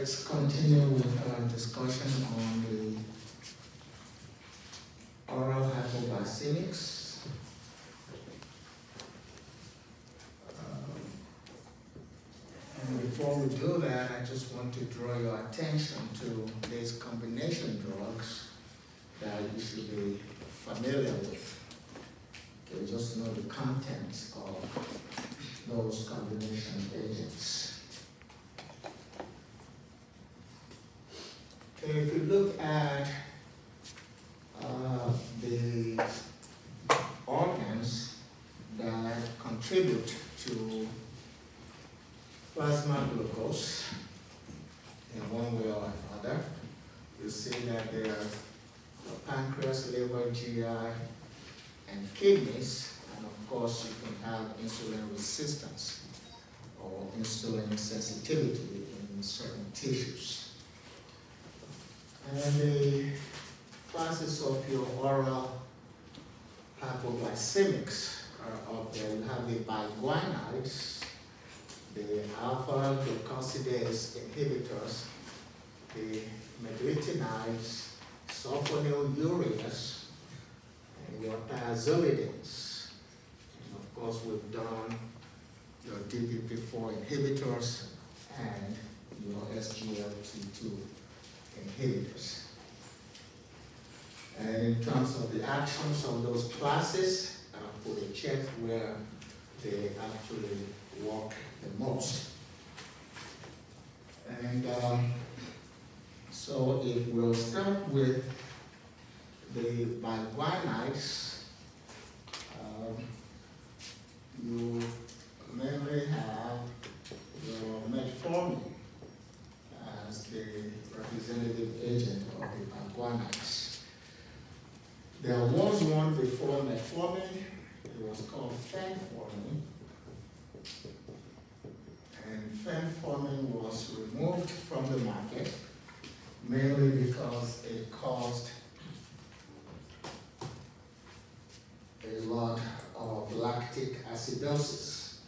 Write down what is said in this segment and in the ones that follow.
let's continue with our discussion on the oral hypoglycemics. Um, And before we do that, I just want to draw your attention to these combination drugs that you should be familiar with. Okay, just know the contents of those combination agents. Okay, if you look at uh, the organs that contribute to plasma glucose in one way or another, you see that there's the pancreas, liver, GI, and kidneys, and of course you can have insulin resistance or insulin sensitivity in certain tissues. And the classes of your oral hypoglycemics are up there. You have the biguanides, the alpha glucosidase inhibitors, the meglitinides, sulfonylureas, and your thiazolidins. And of course, we've done your DPP-4 inhibitors and your SGLT2 And in terms of the actions of those classes, I put a check where they actually work the most. And um, so if we'll start with the biguanides, um, you mainly have your metformin as the representative agent of the biguanides. There was one before metformin, it was called phenformin. And phenformin was removed from the market mainly because it caused a lot of lactic acidosis.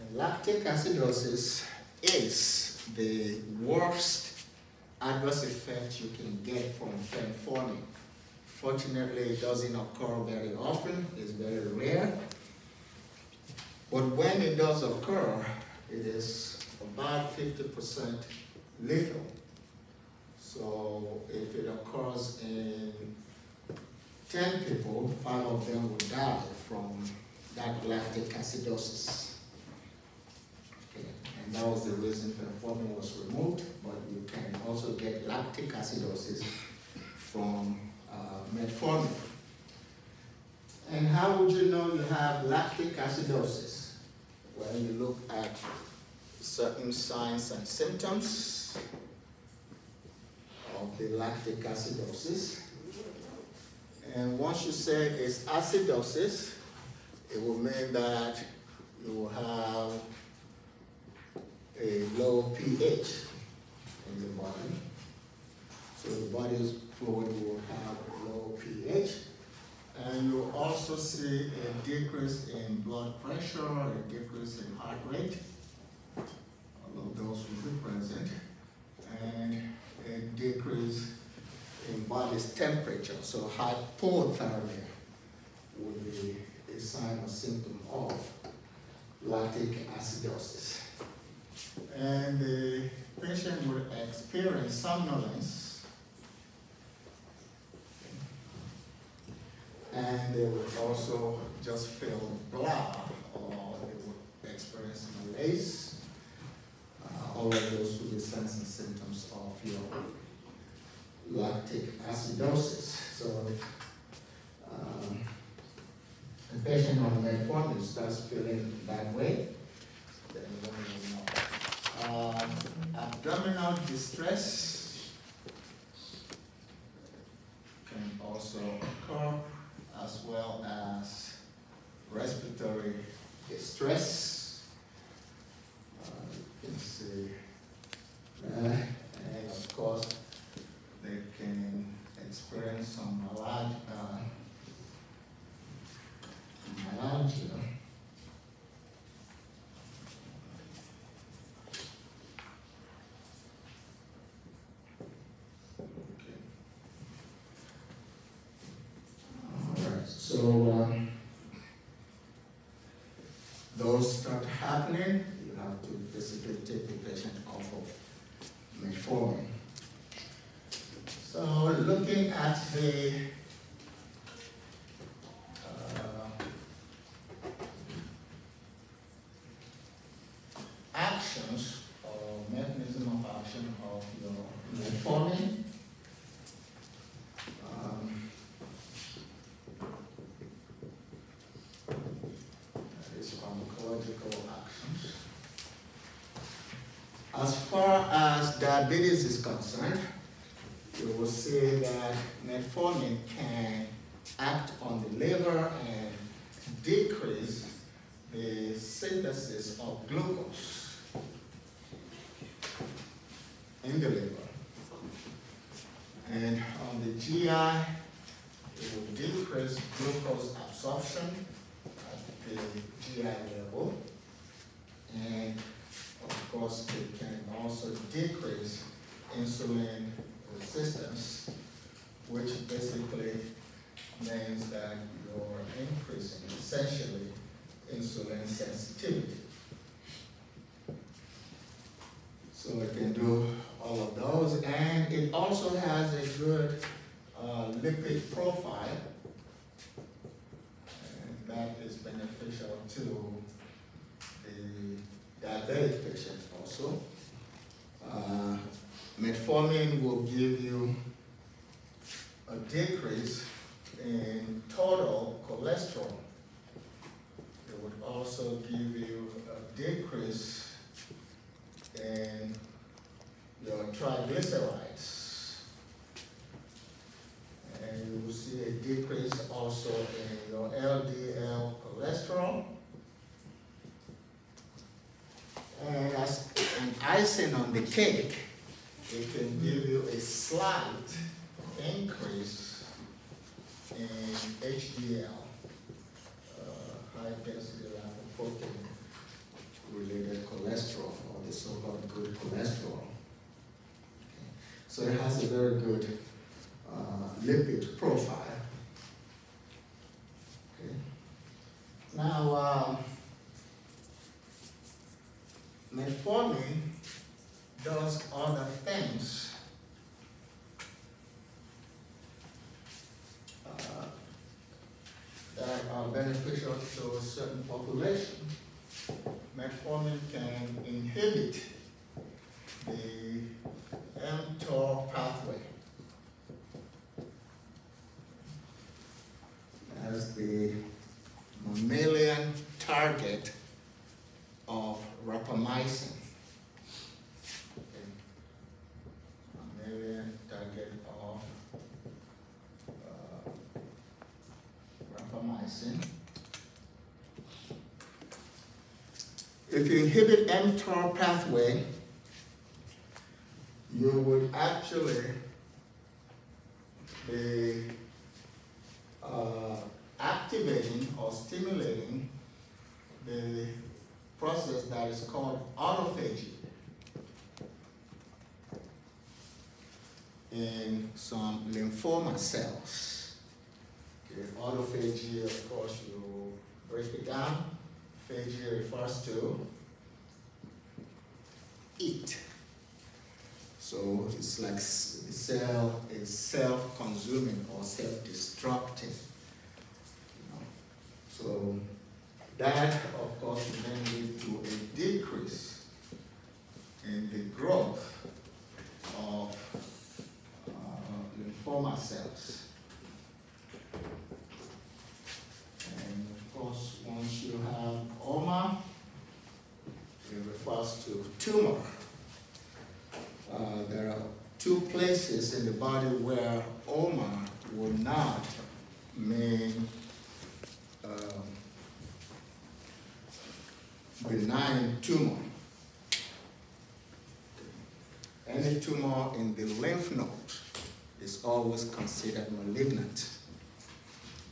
And lactic acidosis is the worst adverse effect you can get from phenformin. Fortunately, it doesn't occur very often, it's very rare. But when it does occur, it is about 50% lethal. So if it occurs in 10 people, five of them will die from that lactic acidosis. And that was the reason phenformin was removed, but you can also get lactic acidosis from uh, metformin. And how would you know you have lactic acidosis? Well, you look at certain signs and symptoms of the lactic acidosis. And once you say it's acidosis, it will mean that you will have a low pH in the body. So the body's fluid will have low pH. And you also see a decrease in blood pressure, a decrease in heart rate. All of those will be present. And a decrease in body's temperature. So hypothermia would be a sign or symptom of lactic acidosis. And the patient will experience somnolence and they would also just feel blah or they would experience malaise. Uh, all of those would be signs and symptoms of your lactic acidosis. So um, the patient on metformin starts feeling that way, then you know. Um, abdominal distress can also occur as well as respiratory distress. Uh, you can see. That, and of course, they can experience some myalgia, uh, So um, those start happening, you have to basically take the patient off of metformin. So looking at the uh, actions or mechanism of action of your metformin, um, that is pharmacological actions. As as diabetes is concerned, you will see that metformin can act on the liver and decrease the synthesis of glucose in the liver. And on the GI, it will decrease glucose absorption at the GI level. And of course, it can also decrease insulin resistance, which basically means that you're increasing essentially insulin sensitivity. So it can do all of those, and it also has a good uh, lipid profile, and that is beneficial to the diabetic patient also. Uh, metformin will give you a decrease in total cholesterol. It would also give you a decrease in your triglycerides. And you will see a decrease also in your LDL cholesterol. And as an icing on the cake, 7 If you inhibit mTOR pathway, you would actually be uh, activating or stimulating the process that is called autophagy. in some lymphoma cells. Okay, autophagy, of course, you break it down. Phagy refers to eat. So it's like the cell is self-consuming or self-destructing. You know? So that, of course, will then lead to a decrease in the growth of lymphoma cells. And of course, once you have OMA, it refers to tumor. Uh, there are two places in the body where OMA will not mean um, benign tumor. Any tumor in the lymph nodes is always considered malignant.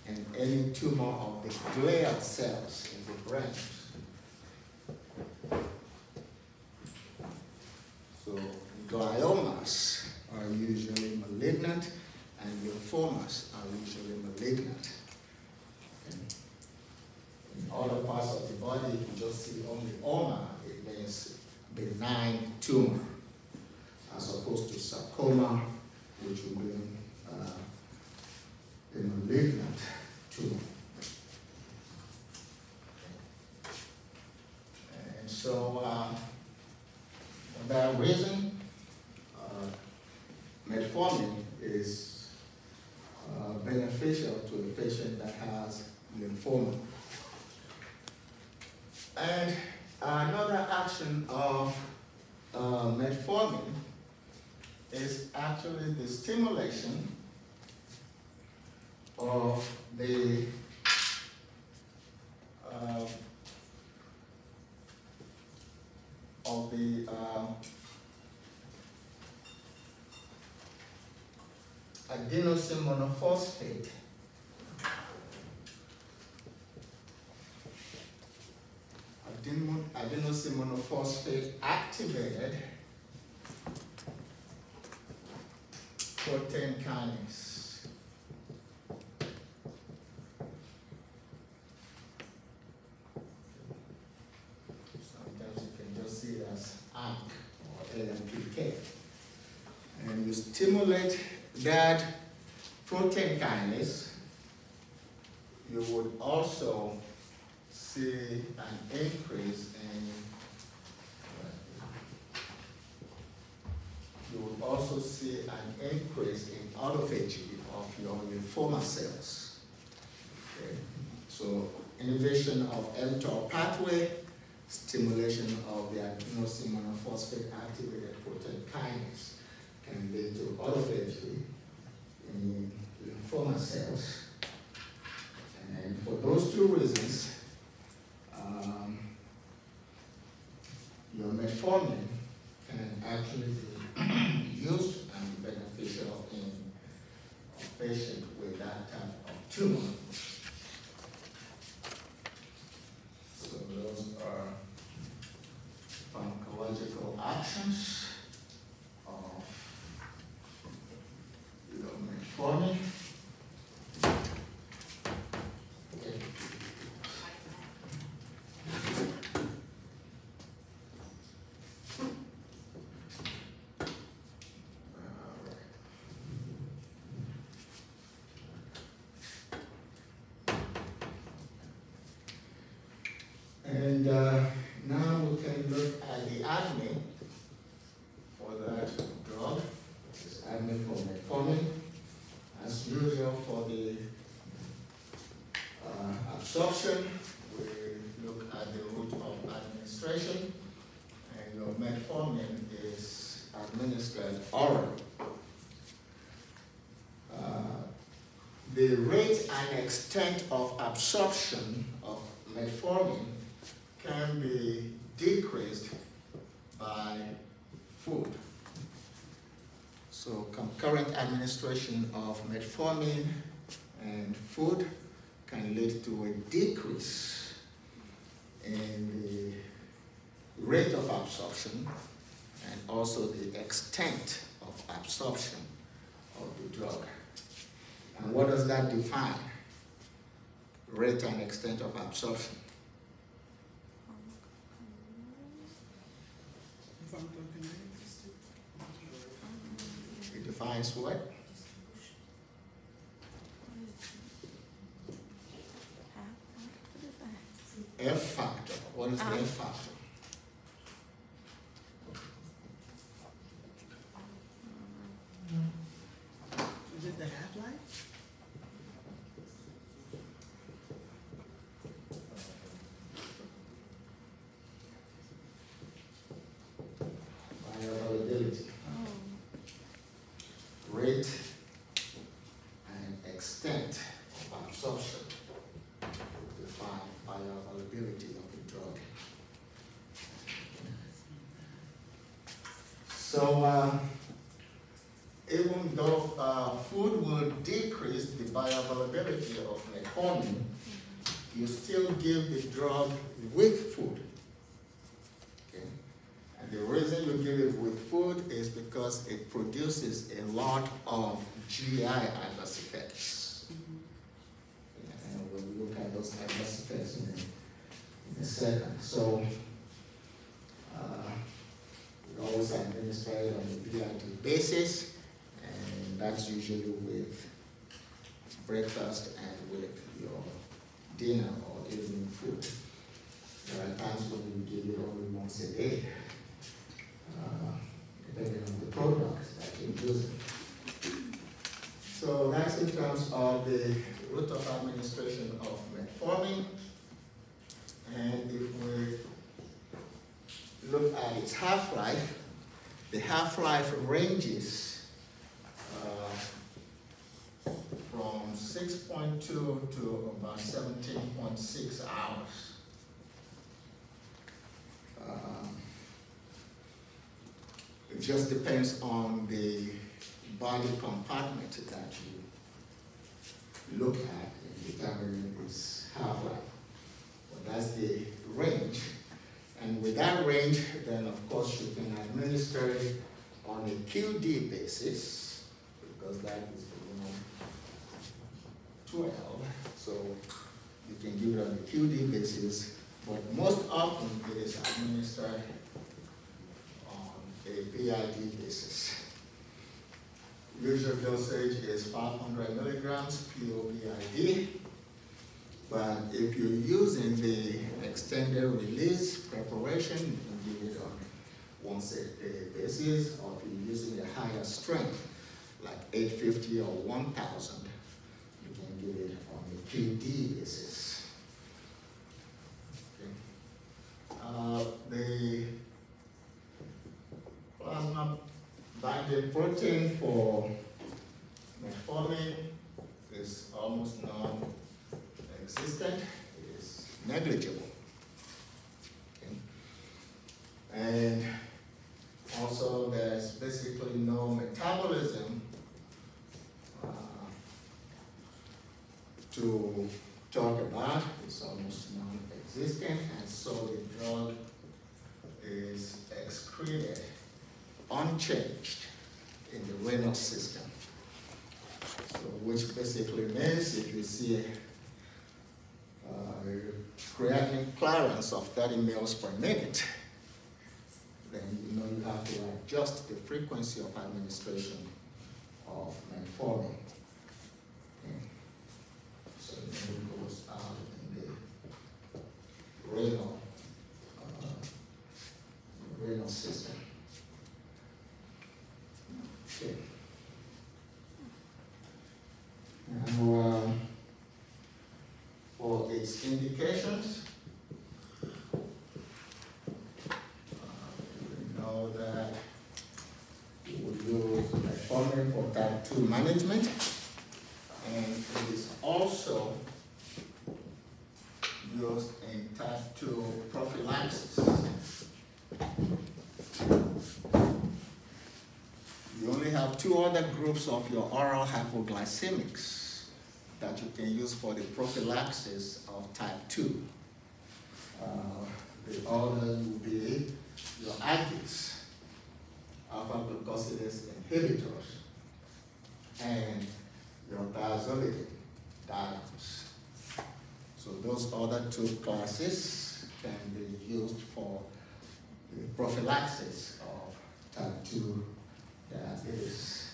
And any tumor of the glial cells in the brain. So gliomas are usually malignant and lymphomas are usually malignant. body, you just see only ulna, it means benign tumor, as opposed to sarcoma, which would be uh, a malignant tumor. And so, uh, for that reason, uh, metformin is uh, beneficial to a patient that has lymphoma. And another action of uh, metformin is actually the stimulation of the uh, of the uh, adenosine monophosphate adenosine monophosphate activated protein kinase. Sometimes you can just see it as AMP or AMPK. And you stimulate that protein kinase, you would also see an increase in you will also see an increase in autophagy of your lymphoma cells. Okay. So inhibition of mTOR pathway, stimulation of the adenosine monophosphate activated protein kinase can lead to autophagy in lymphoma cells. And for those two reasons, um, your metformin can actually be used and beneficial in a patient with that type of tumor. So those are pharmacological actions of your metformin. Okay. Alright. And uh, now we can look at the admin for that drug. This is admin for metformin. As usual for the uh, absorption, we look at the route of administration. And your metformin is administered orally. Uh, the rate and extent of absorption of metformin can be decreased by food. So concurrent administration of metformin and food can lead to a decrease in the rate of absorption and also the extent of absorption of the drug. And what does that define? Rate and extent of absorption. It defines what? F factor. What is the F factor? Is it the half-life? Bioavailability. Rate and extent of absorption define bioavailability of the drug. So, uh, even though uh, food will decrease the bioavailability of metformin, you still give the drug with food. Okay? And the reason you give it with food is because it produces a lot of GI adverse effects. And when we look at those adverse effects in a, in a second. So, uh, we always administer BID basis, and that's usually with breakfast and with your dinner or evening food. There are times when we give it only once a day, uh, depending on the product that you're using. So that's in terms of the route of administration of metformin. And if we look at its half-life, the half-life ranges uh, from 6.2 to about 17.6 hours. Um, It just depends on the body compartment that you look at in determining its half-life. But that's the range. And with that range, then of course you can administer it on a QD basis, because that is, you know, 12. So you can give it on a QD basis, but most often it is administered on a BID basis. Usual dosage is 500 milligrams POPID. But if you're using the extended release preparation, you can give it on once a day basis, or if you're using a higher strength, like 850 or 1000, you can give it on a QD basis. Okay. Uh, the plasma binding protein for metformin is almost non-existent, it is negligible. Okay. And also there's basically no metabolism uh, to talk about, it's almost non-existent, and so the drug is excreted unchanged in the renal system. So, which basically means if you see creatinine clearance of 30 mils per minute, then you know you have to adjust the frequency of administration of metformin. So it goes out in the renal, uh, renal system. Okay. Now, um, for its indications, we know that would use metformin for type 2 management, and it is also used in type 2 prophylaxis. You only have two other groups of your oral hypoglycemics that you can use for the prophylaxis of type 2. Uh, the other will be your AGIs, alpha glucosidase inhibitors, and your thiazolidine diones. So those other two classes can be used for the prophylaxis of type 2 diabetes.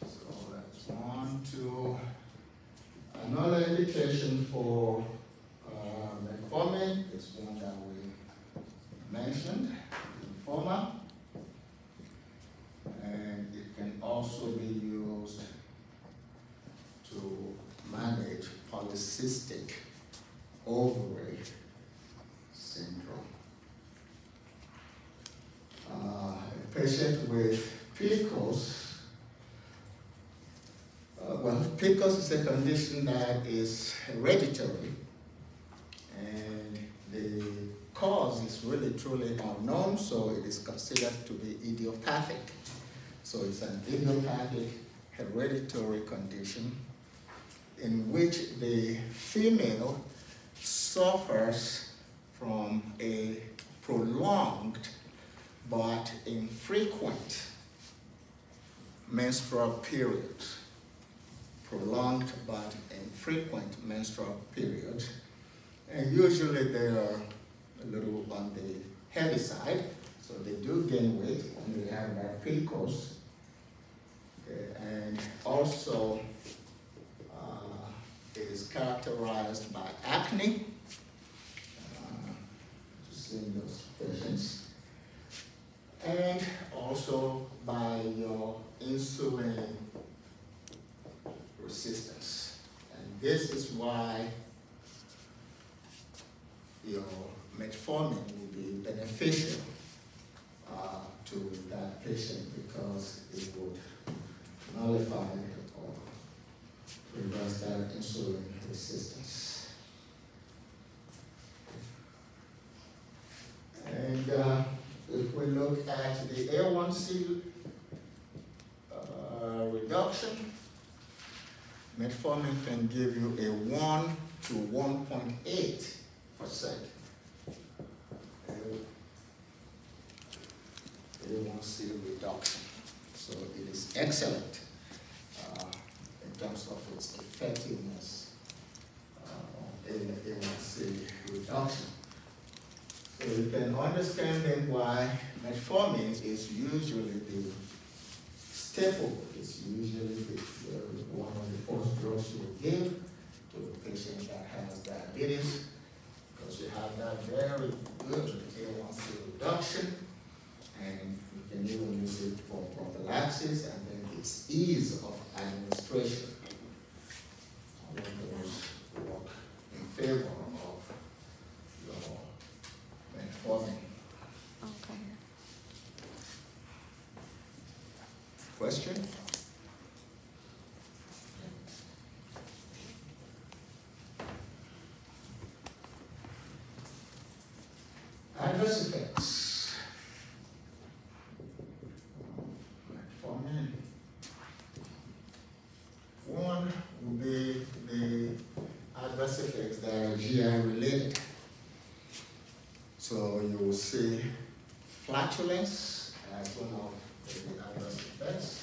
So that's one, two. Another indication for uh, metformin is one that we mentioned, lymphoma. And it can also be used to manage polycystic ovary syndrome. Uh, a patient with PCOS uh, PCOS is a condition that is hereditary, and the cause is really truly unknown, so it is considered to be idiopathic. So it's an idiopathic hereditary condition in which the female suffers from a prolonged but infrequent menstrual period prolonged but infrequent menstrual periods. And usually they are a little on the heavy side, so they do gain weight when they have that pre-course. Okay, and also uh, is characterized by acne. Uh, in those patients. And also by your insulin resistance. And this is why your metformin will be beneficial uh, to that patient because it would nullify or reverse that insulin resistance. And uh, if we look at the A1C uh, reduction, metformin can give you a 1 to 1.8 percent. A1C reduction. So it is excellent uh, in terms of its effectiveness uh, in A1C reduction. So you can understand then why metformin is usually the staple, it's usually the, the, one of the first drugs you give to a patient that has diabetes, because you have that very good A1C reduction, and you can even use it for prophylaxis, and then its ease of administration. All of those work in favor of your metformin. Okay. Question? Adverse effects. For Metformin. One will be the adverse effects that are GI related. So you will see flatulence as one of the adverse effects.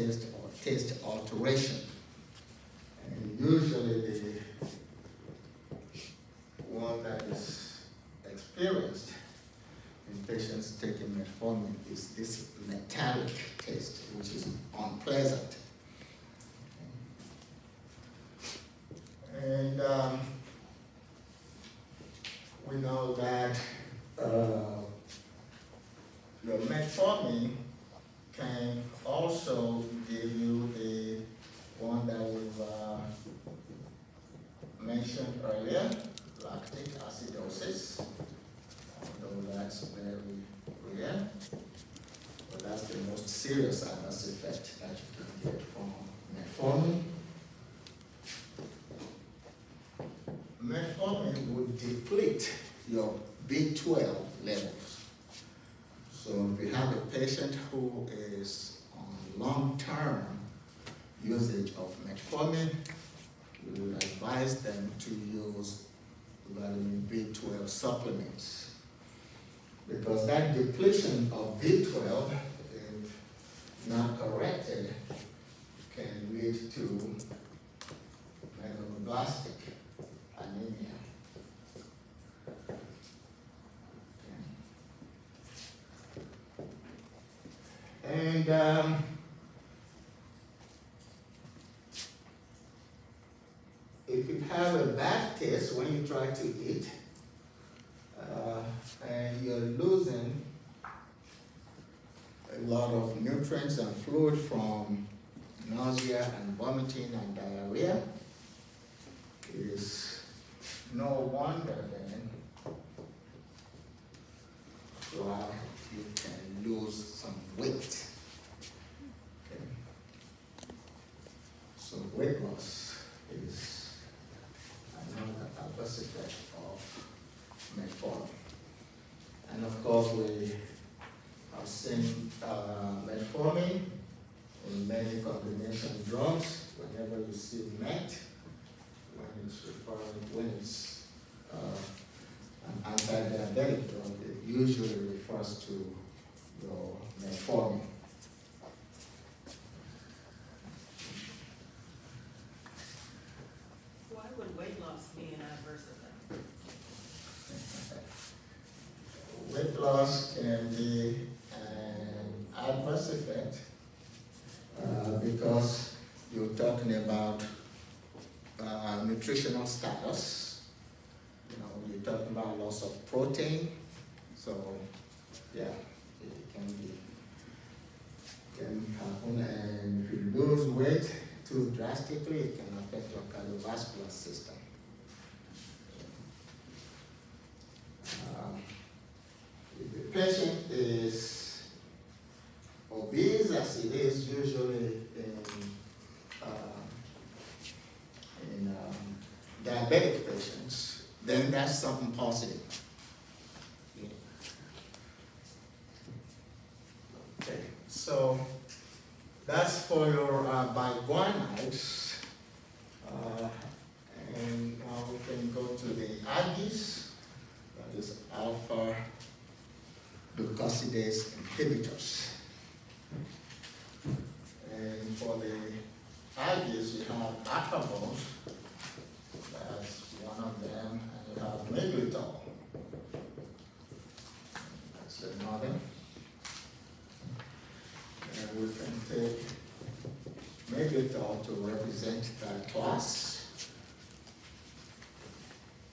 escuché. To use vitamin B12 supplements. Because that depletion of B12, if not corrected, can lead to megaloblastic anemia. And um, if you have a bad taste when you try to eat, uh, and you're losing a lot of nutrients and fluid from nausea and vomiting and diarrhea, it is no wonder then why you can lose some weight combination drugs, whenever you see MET, when it's referring, when it's, uh, an anti-diabetic drug, it usually refers to your metformin. Why would weight loss be an adverse effect? Weight loss can be an adverse effect uh, because you're talking about uh, nutritional status. You know, you're talking about loss of protein. So, yeah, it can be can happen. And if you lose weight too drastically, it can affect your cardiovascular system. Um, if the patient is obese, as it is usually in, um, in um, diabetic patients, then that's something positive. Yeah. Okay, so that's for your uh, biguanides. Uh, and now we can go to the AGIs, that is alpha glucosidase inhibitors. And for the AGIs, you have acarbose, that's one of them, and you have miglitol. That's another. And we can take to represent that class.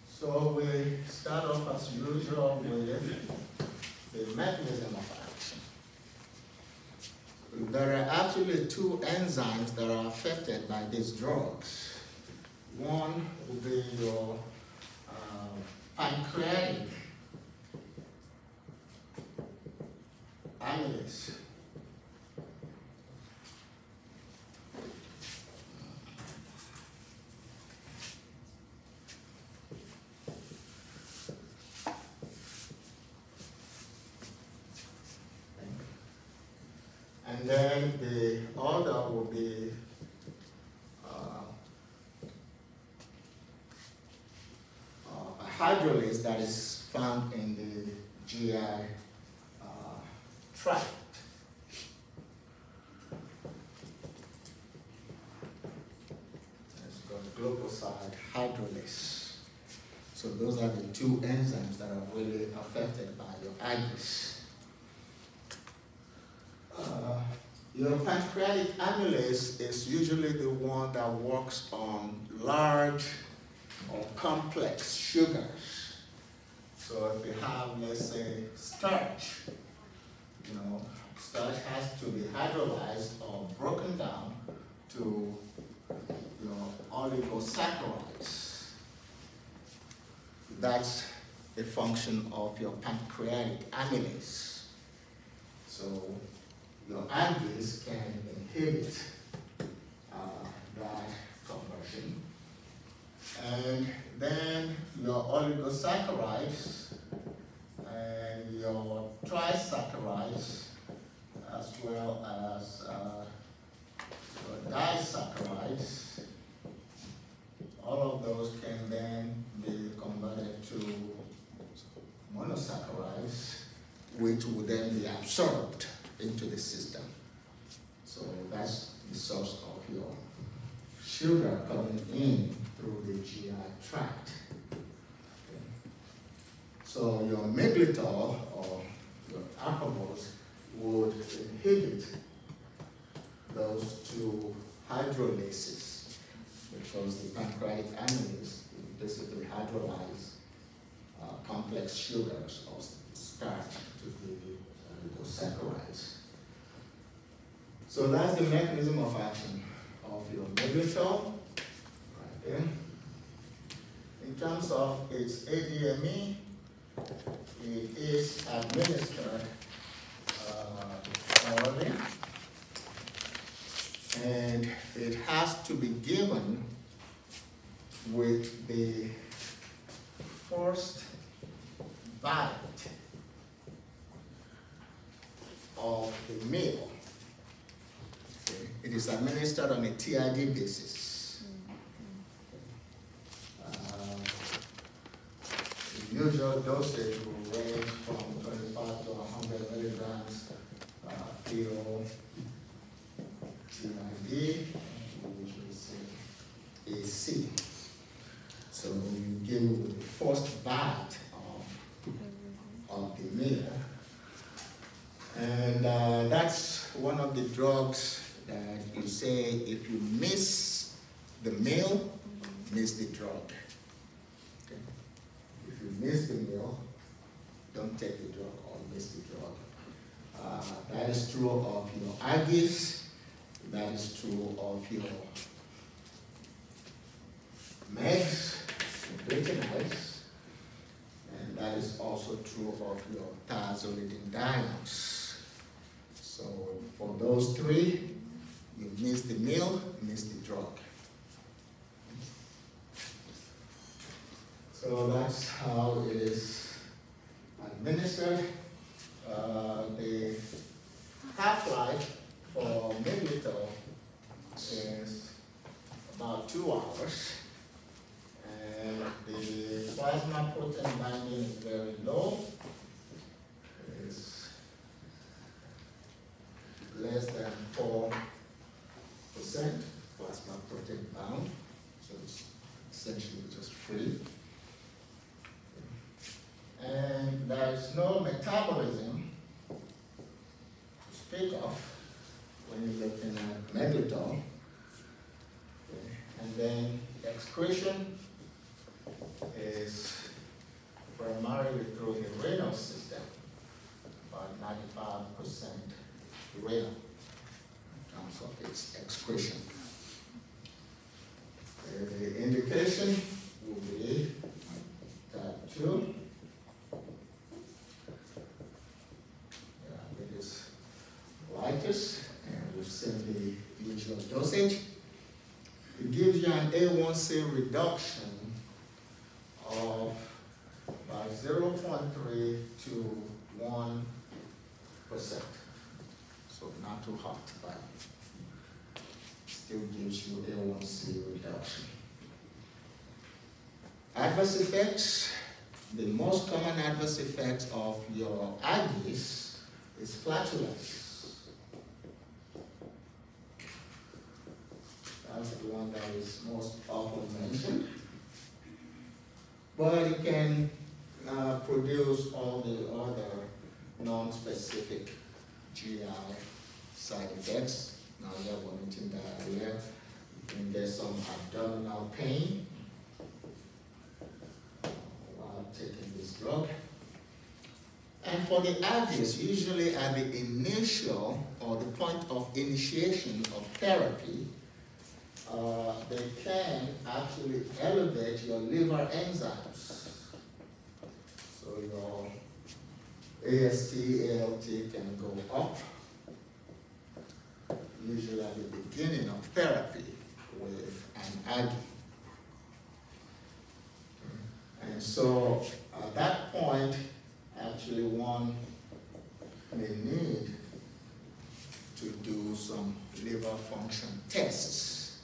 So we start off as usual with the mechanism of action. There are actually two enzymes that are affected by these drugs. One will be your uh, pancreatic amylase. And then the other will be uh, uh, a hydrolase that is found in the GI uh, tract. It's called glucoside hydrolase. So those are the two enzymes that are really affected by your AGIs. Uh, Your pancreatic amylase is usually the one that works on large or complex sugars. So if you have, let's say, starch, you know, starch has to be hydrolyzed or broken down to your oligosaccharides. That's a function of your pancreatic amylase. So your AGIs can inhibit uh, that conversion. And then your oligosaccharides and your trisaccharides, as well as uh, your disaccharides, all of those can then be converted to monosaccharides, which will then be absorbed into the system. So that's the source of your sugar coming in through the GI tract. So your miglitol or your acarbose would inhibit those two hydrolases because the pancreatic amylase basically hydrolyze uh, complex sugars or starch to the glucosaccharides. So that's the mechanism of action of your there. In terms of its ADME, it is administered uh, orally, and it has to be given with the first bite of the meal. It is administered on a TID basis. Uh, The usual dosage will range from twenty-five to hundred milligrams, uh, PO, TID, usually say AC. So you give the first bite of, of the meal. And uh, that's one of the drugs that you say if you miss the meal, miss the drug. Okay? If you miss the meal, don't take the drug or miss the drug. Uh, that is true of your Aggies, that is true of your meds, Britannics, and that is also true of your thiazolidinediones. So for those three, you miss the meal, miss the drug. So that's how it is administered. Uh, the half-life for Miglitol is about two hours. And the plasma protein binding is very low. It's less than four percent plasma protein bound, so it's essentially just free. And there is no metabolism to speak of when you're looking at Miglitol. And then excretion is primarily through the renal system, about ninety-five percent renal in terms of its excretion. Uh, The indication will be type two. Yeah, it is lightest, and we've seen the usual dosage. It gives you an A1C reduction of by zero point three to one percent. So not too hot, but still gives you A1C reduction. Adverse effects, the most common adverse effects of your Aggies is flatulence. That's the one that is most often mentioned. But it can uh, produce all the other non-specific GI side effects, nausea, vomiting, diarrhea. You can get some abdominal pain while taking this drug. And for the Aggies, usually at the initial or the point of initiation of therapy, uh, they can actually elevate your liver enzymes. So your AST, ALT can go up, usually at the beginning of therapy with an Aggie. And so at that point, actually one may need to do some liver function tests.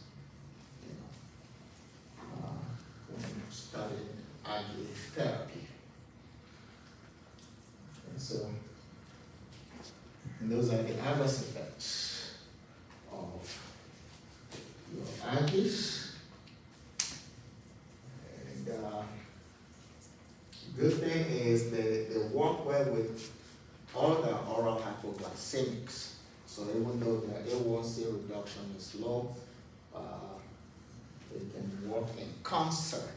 you know, uh, When you study Aggie therapy. And so, and those are the adverse effects of your Aggies. And, uh, good thing is they, they work well with all the oral hypoglycemics. So even though the A1C reduction is low, uh, they can work in concert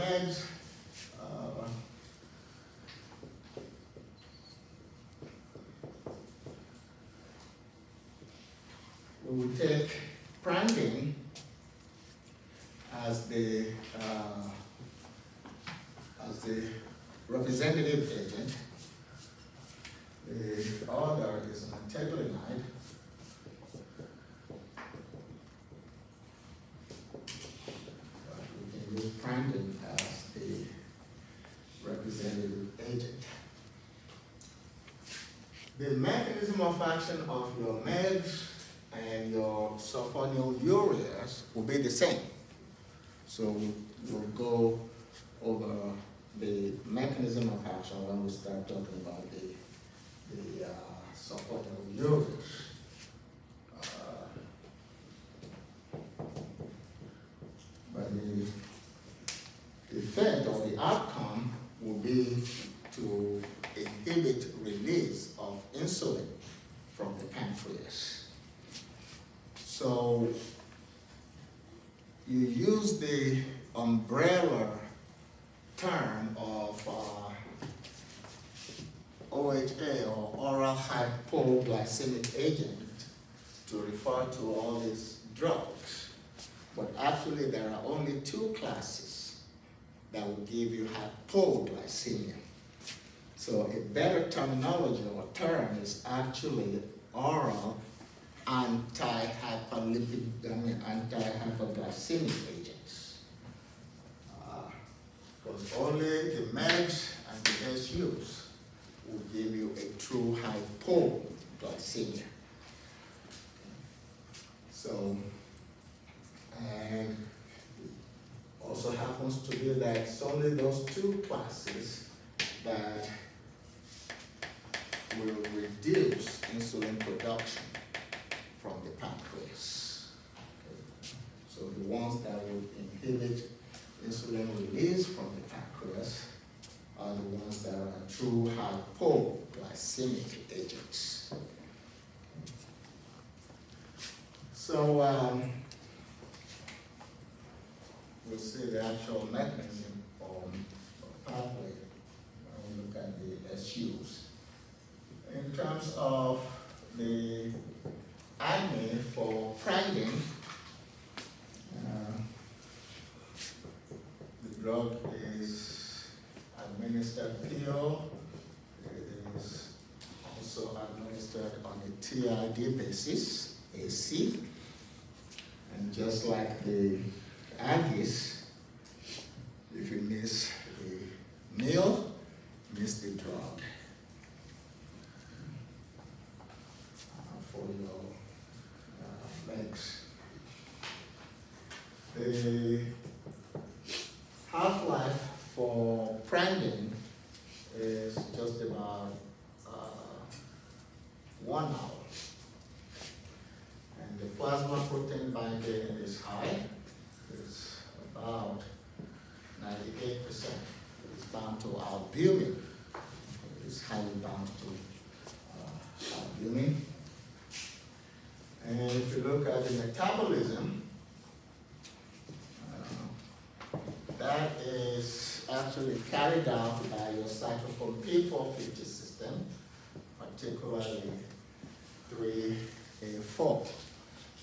Uh, we will take pranking. the mechanism of action of your meds and your sulfonylureas will be the same. So we'll go That's only those two classes drug is administered pure. It is also administered on a TID basis, AC. And just like the AGIS, carried out by your cytochrome P four fifty system, particularly 3A4.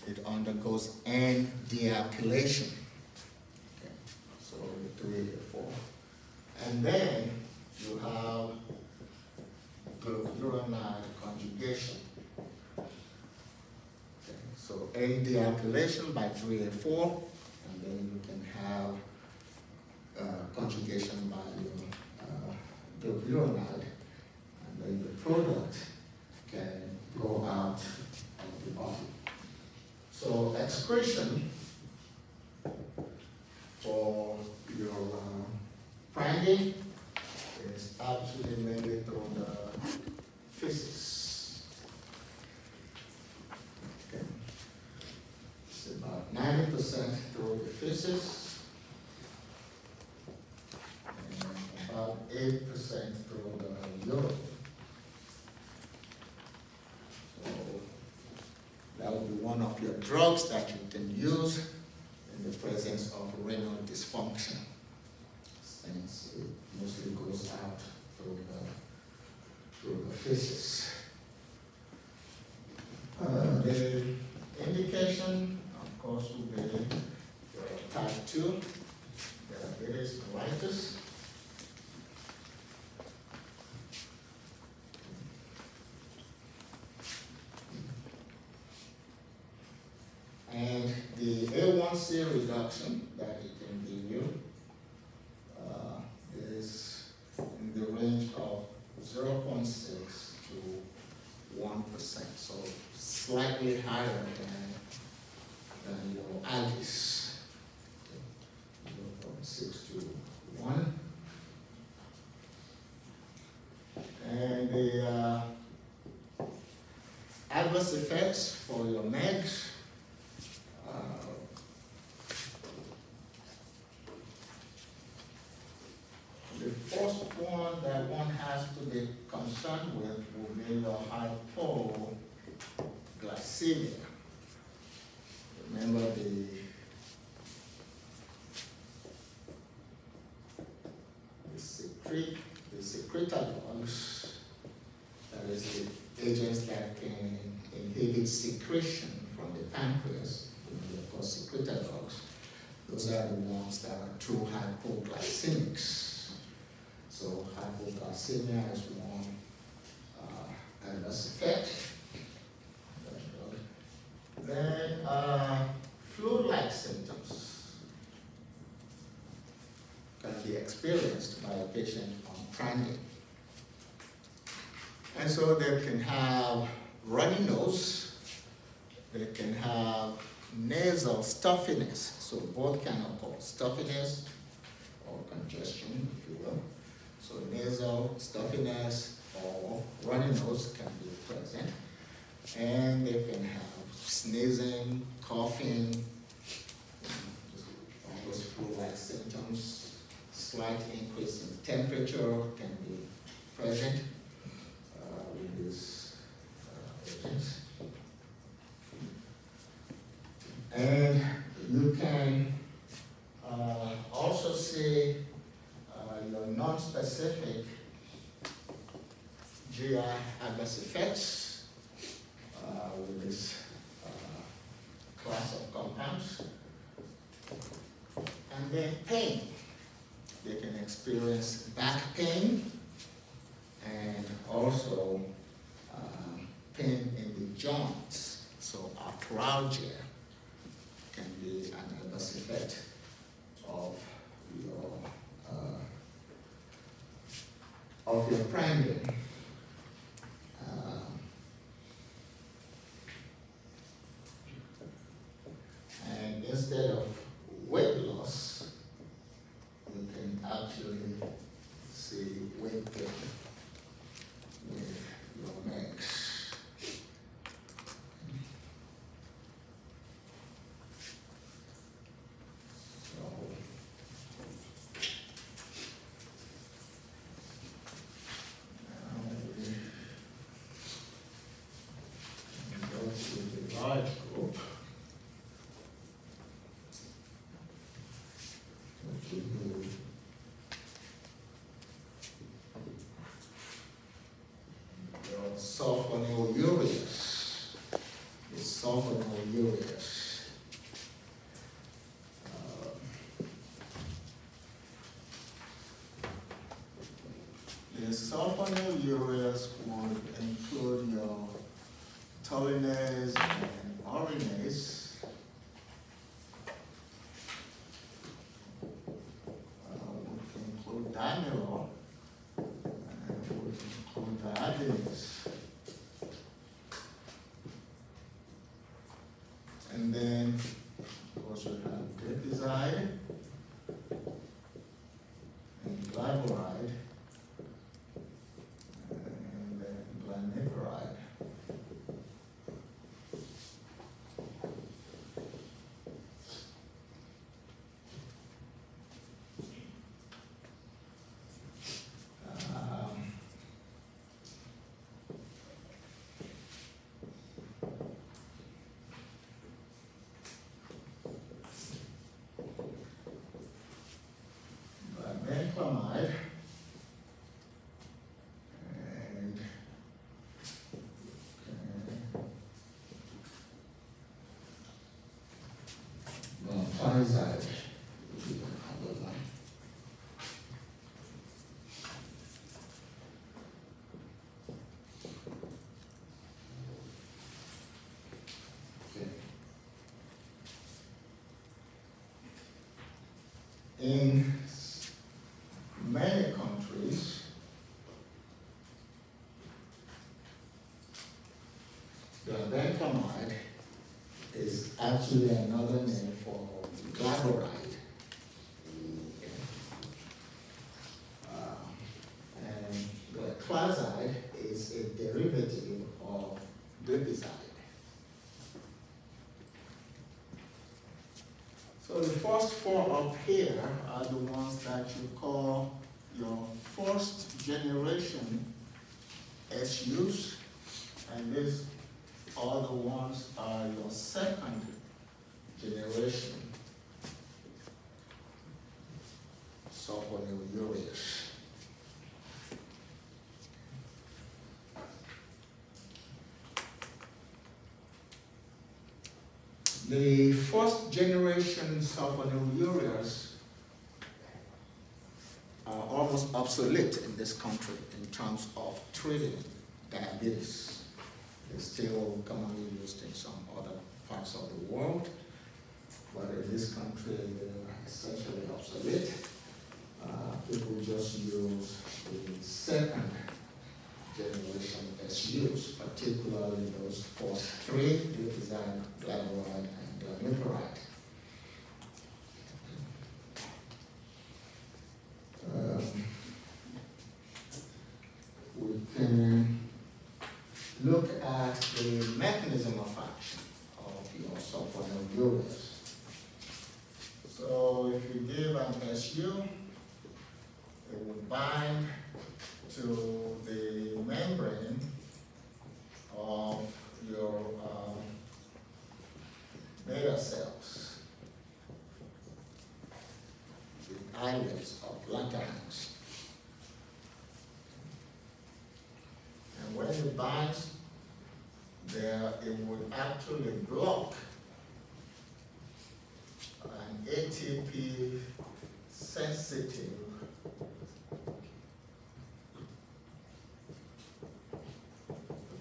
It undergoes N dealkylation. Okay. So 3A4. And then you have glucuronide conjugation. Okay. So N dealkylation by 3A4 one of your drugs that you can use in the presence of renal dysfunction. CA reduction that it can give you uh, is in the range of 0.6 to 1%, so slightly higher has to be concerned with will be your hypoglycemia. stuffiness. So both can occur, stuffiness or congestion, if you will. So nasal stuffiness or runny nose can be present. And they can have sneezing, coughing, all those flu-like symptoms, slight increase in temperature can be present sulfonylureas. It's sulfonylureas. Um, the sulfonylureas would include your Tolinase and Orinase. Vancomycin. And okay. We don't have that. Okay. In many countries, the is actually another name for glyburide. Uh, And the is a derivative of glipizide. So the first four up here are the ones that you call your first generation SUs, and these all the ones are your second generation sulfonylureas. The first generation sulfonylureas are almost obsolete in this country in terms of treating diabetes. They're still commonly used in some other parts of the world, but in this country, they're essentially obsolete. Uh, people just use the second generation SUs, particularly those first three, glyburide, and glimepiride. Um, We can look at the mechanism of action of your sulfonylureas. So if you give an SU, it will bind to the membrane of your um, beta cells, islets of Langerhans. And when it binds there, it would actually block an ATP sensitive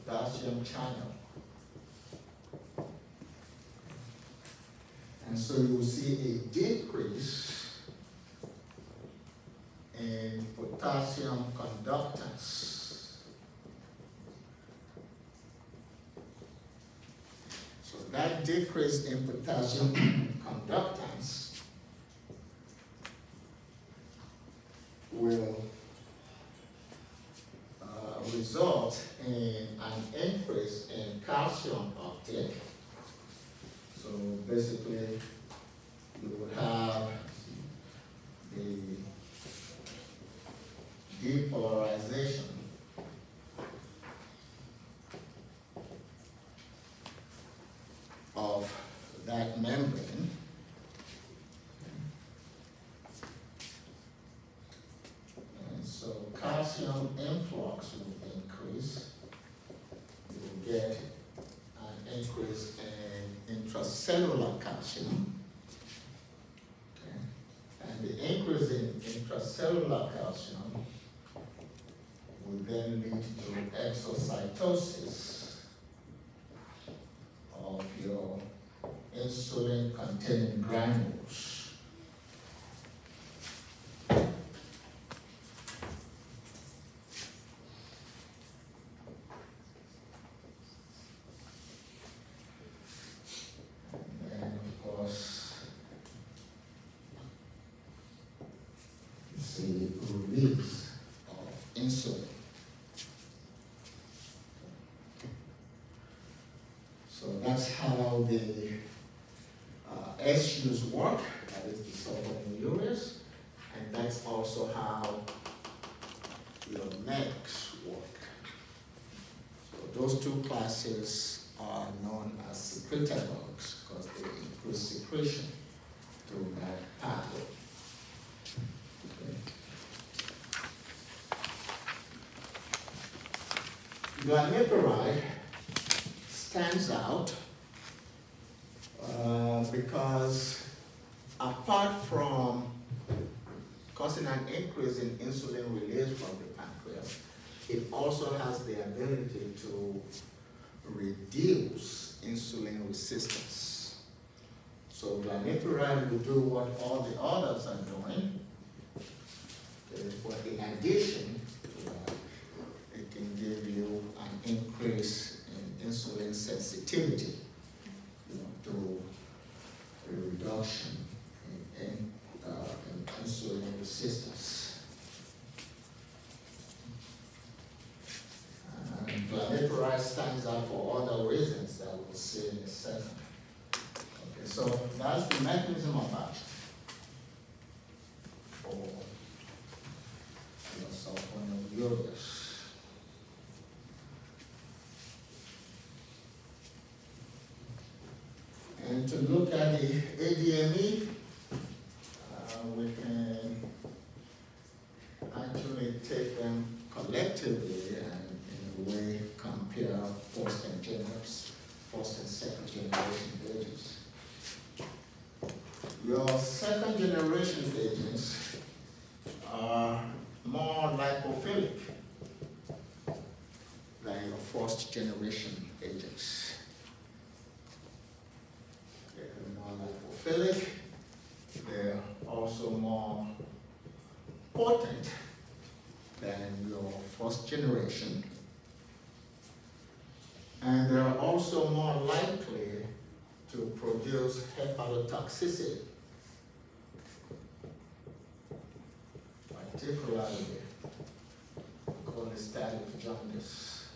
potassium channel. And so you will see a decrease in potassium conductance. So that decrease in potassium conductance will uh, result in an increase in calcium uptake. So basically, you would have the depolarization of that membrane. And so calcium influx will increase. You will get an increase in intracellular calcium. Okay. And the increase in intracellular calcium will then lead to exocytosis of your insulin containing granules. And then, of course, you see the release of insulin. So that's how the uh, SUs work, that is the sulfonylureas, and that's also how your MECs work. So those two classes are known as secretagogues because they increase secretion through that pathway. Okay. Glimepiride stands out uh, because apart from causing an increase in insulin release from the pancreas, it also has the ability to reduce insulin resistance. So glimepiride will do what all the others are doing, but in addition to that, it can give you an increase in insulin sensitivity, you know, to a reduction in, in, uh, in insulin resistance. And glimepiride stands out for other reasons that we'll see in a second. Okay, so that's the mechanism of action for your sulfonylureas. And to look at the ADME, uh, we can actually take them collectively and in a way compare first and generous, first and second generation agents. Your second generation agents are more lipophilic than your first generation agents. They're more lipophilic, they're also more potent than your first generation. And they're also more likely to produce hepatotoxicity, particularly cholestatic jaundice.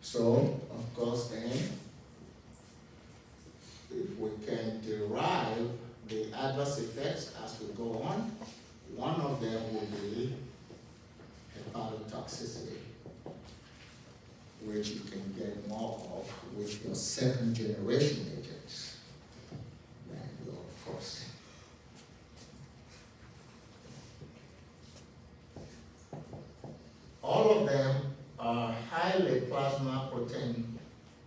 So, of course, then, if we can derive the adverse effects as we go on, one of them will be hepatotoxicity, which you can get more of with your second generation agents than your first. All of them are highly plasma protein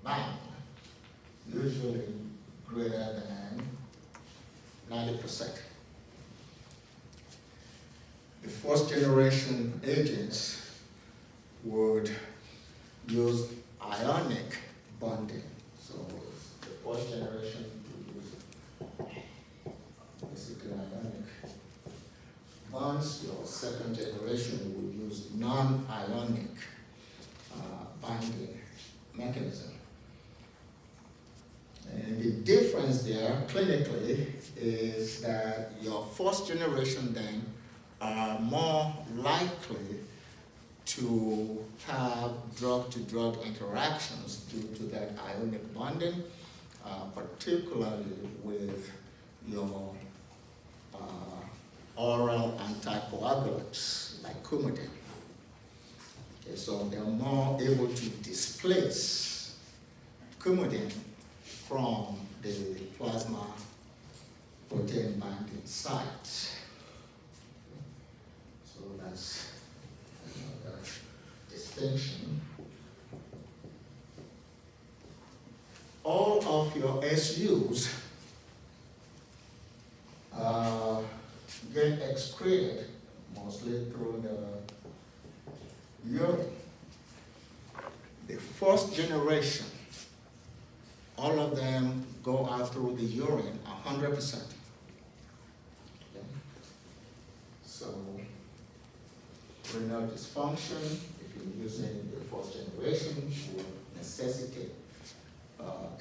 bound, usually greater than ninety percent. The first generation agents would use ionic bonding. So the first generation would use basically ionic bonds. Your second generation would use non-ionic uh, binding mechanism. And the difference there clinically is that your first generation then are more likely to have drug-to-drug interactions due to that ionic bonding, uh, particularly with your uh, oral anticoagulants like Coumadin. Okay, so they're more able to displace Coumadin from the plasma protein binding site. So that's another distinction. All of your SUs uh, get excreted mostly through the urine. The first generation, all of them go out through the urine 100%. Okay. So, renal dysfunction, if you're using the first generation, will necessitate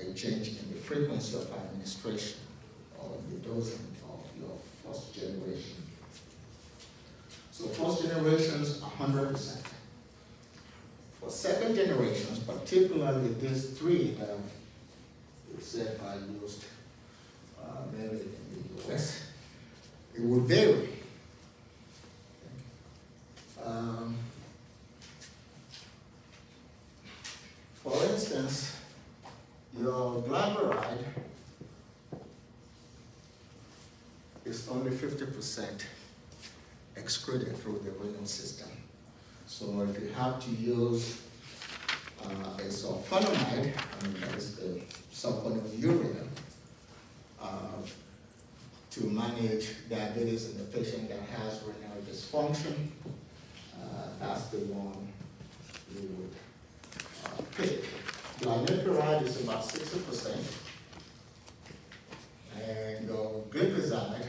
a change in the frequency of administration or the dosing of your first generation. So first generations, 100%. For second generations, particularly these three that we said are used uh, mainly in the US, it will vary. Um, for instance, your glyburide is only fifty percent excreted through the renal system. So if you have to use uh, a sulfonamide, I mean, that is the sulfonylurea, uh, to manage diabetes in the patient that has renal dysfunction, uh, that's the one you would Glimepiride is about sixty percent. And uh, glipizide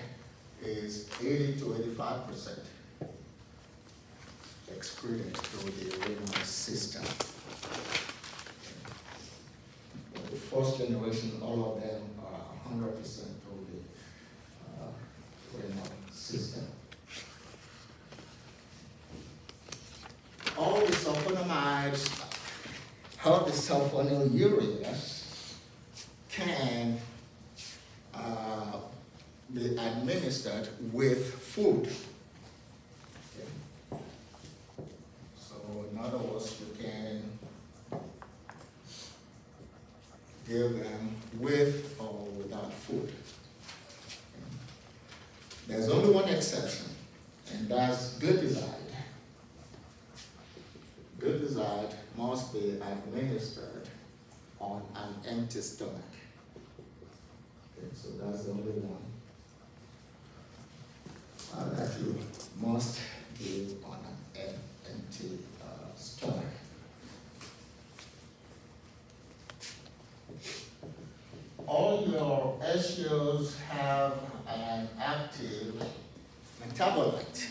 is eighty to eighty-five percent excreted through the renal system. The first generation, all of them are hundred percent through the uh, renal system. All the sulfonamides, all the sulfonylureas can uh, be administered with food. So in other words, you can give them with or without food. There's only one exception, and that's glipizide. Glipizide must be administered on an empty stomach. Okay, so that's the only one uh, that you must give on an em- empty uh, stomach. All your SUs have an active metabolite.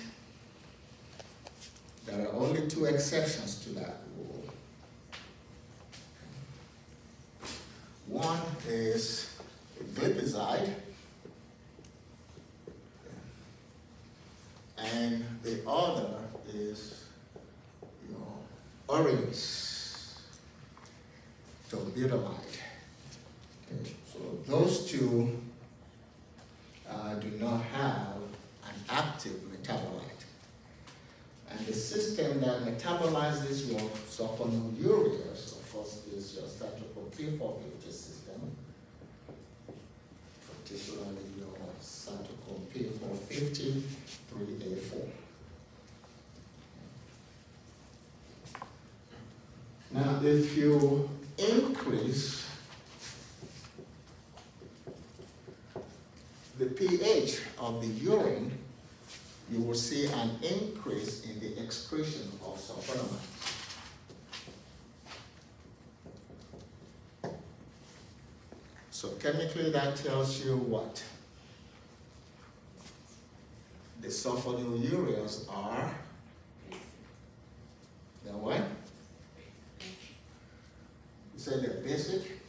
There are only two exceptions to that rule. One is glipizide, and the other is your Orinase tolbutamide. Okay, so those two uh, do not have an active metabolite. And the system that metabolizes your sulfonylureas, of course, is your cytochrome P450 system, particularly your cytochrome P450 3A4. Now, if you increase the pH of the urine, you will see an increase in the excretion of sulfonamide. So chemically, that tells you what? The sulfonylureas are the what? You say they're basic,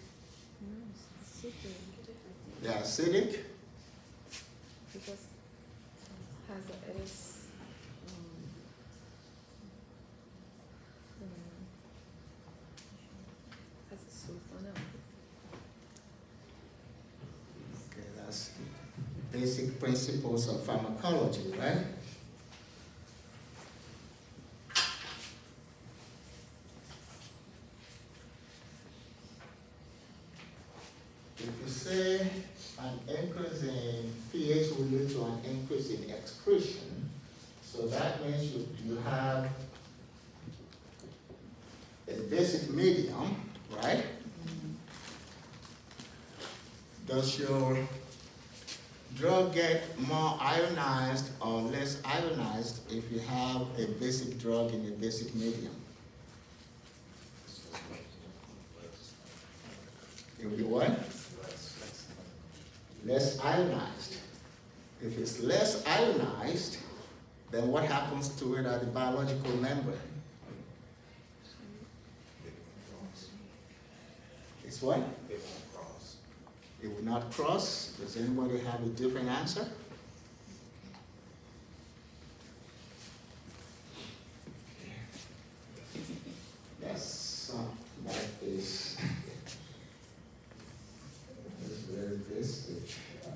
they're acidic, because has a, it is, um, has a. Okay, that's basic principles of pharmacology, right? If you say an increase in pH will lead to an increase in excretion, so that means you, you have a basic medium, right? Does your drug get more ionized or less ionized if you have a basic drug in a basic medium? It will be what? Less ionized. If it's less ionized, then what happens to it at the biological membrane? It's what? It will not cross. Does anybody have a different answer? Yes, uh, that is, is very basic. Um,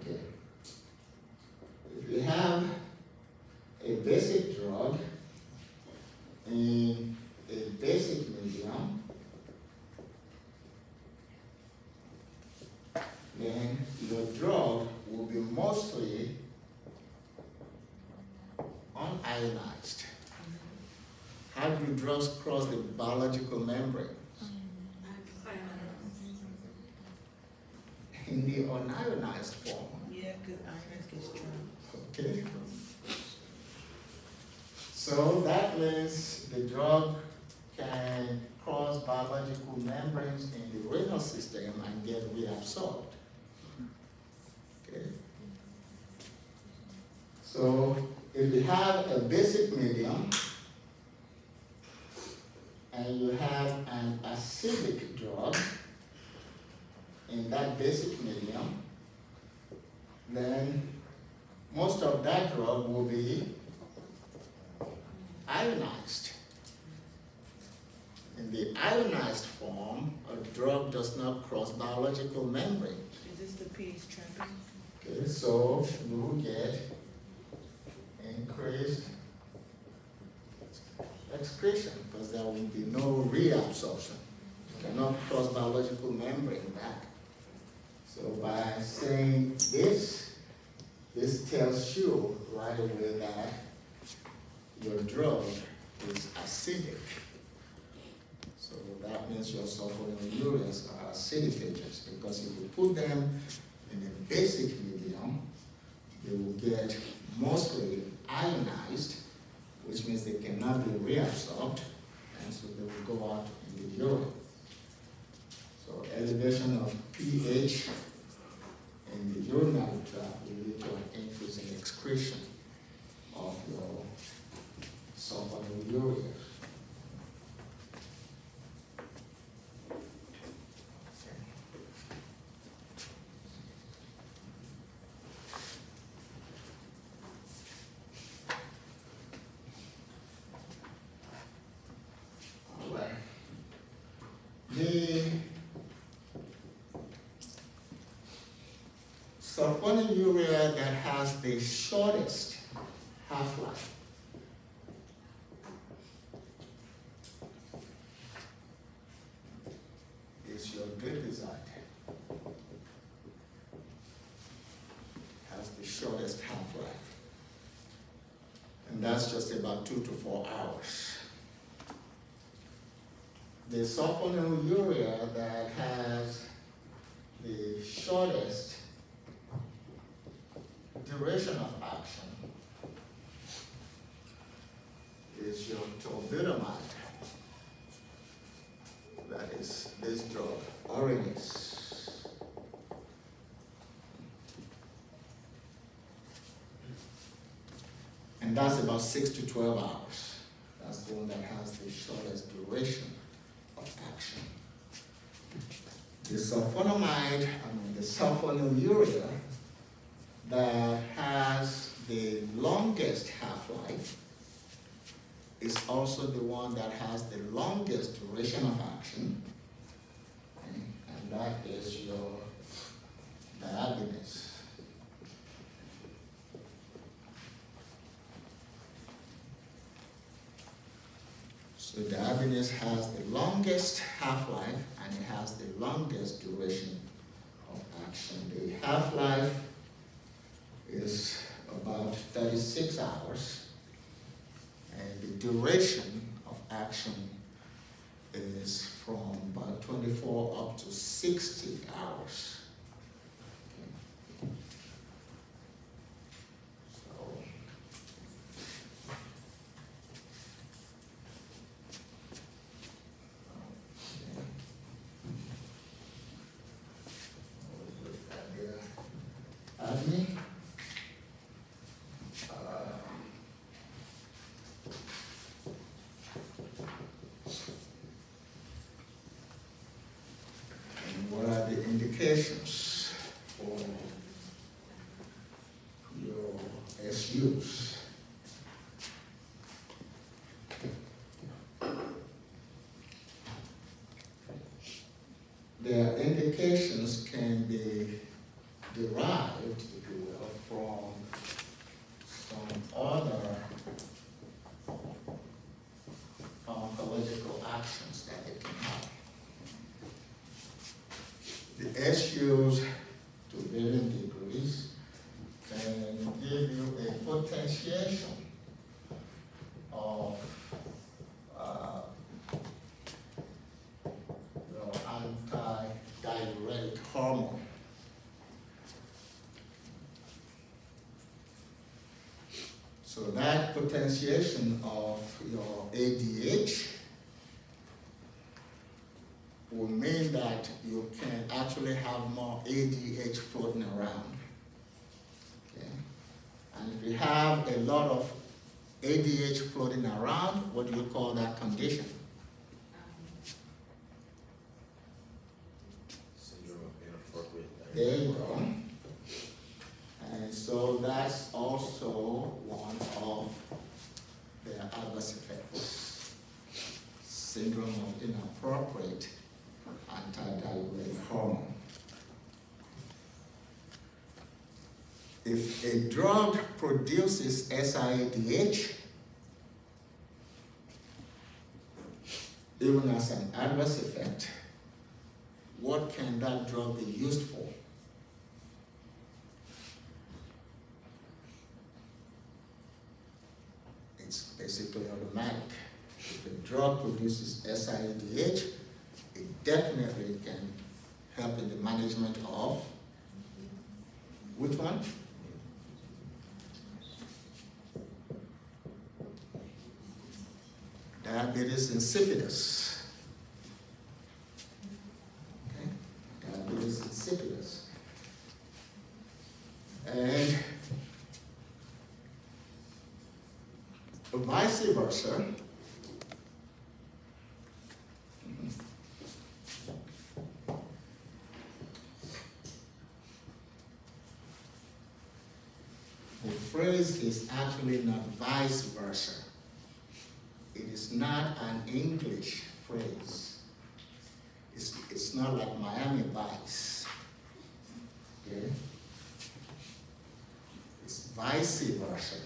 Okay. If you have a basic drug in a basic medium, then your drug will mostly unionized. How do drugs cross the biological membrane? In the unionized form, Yeah, cause iron gets okay? So that means the drug can cross biological membranes in the renal system and get reabsorbed. Okay? So if you have a basic medium and you have an acidic drug in that basic medium, then most of that drug will be ionized. In the ionized form, a drug does not cross biological membrane. Is this the pH trapping? Okay, so you will get increased excretion because there will be no reabsorption. You cannot cross biological membrane back. So by saying this, this tells you right away that your drug is acidic. So that means your sulfonylureas are acidic because if you put them in a basic medium, they will get mostly ionized, which means they cannot be reabsorbed, and so they will go out in the urine. So elevation of pH in the urinary tract will lead to an increase in excretion of your sulfonylureas. Alright. The sulfonylurea that has the shortest half-life is your glipizide. Has the shortest half-life. And that's just about two to four hours. The sulfonylurea that has the shortest duration of action is your tolbutamide. That is this drug, Orinase. And that's about six to twelve hours. That's the one that has the shortest duration of action. The sulfonamide, I mean the sulfonylurea that has the longest half-life is also the one that has the longest duration of action. And that is your Diabinese. So Diabinese has the longest half-life and it has the longest duration of action. The half-life is about thirty-six hours. The duration of action is from about twenty-four up to sixty hours. So. okay. What was that there? Admin? Uh, And what are the indications for your SUs? Their indications can be derived, if you will, from some other pharmacological actions that they can have. The SUs, to varying degrees, that potentiation of your ADH will mean that you can actually have more ADH floating around. Okay? And if you have a lot of ADH floating around, what do you call that condition? Syndrome of inappropriate. There you go. And so that's also one of the adverse effects. Syndrome of inappropriate antidiuretic hormone. If a drug produces SIADH, even as an adverse effect, what can that drug be used for? It's basically automatic. If a drug produces SIADH, it definitely can help in the management of which one? Diabetes insipidus. Okay, diabetes insipidus. And vice versa. The phrase is actually not vice versa. It is not an English phrase. It's, it's not like Miami Vice. Okay? It's vice versa.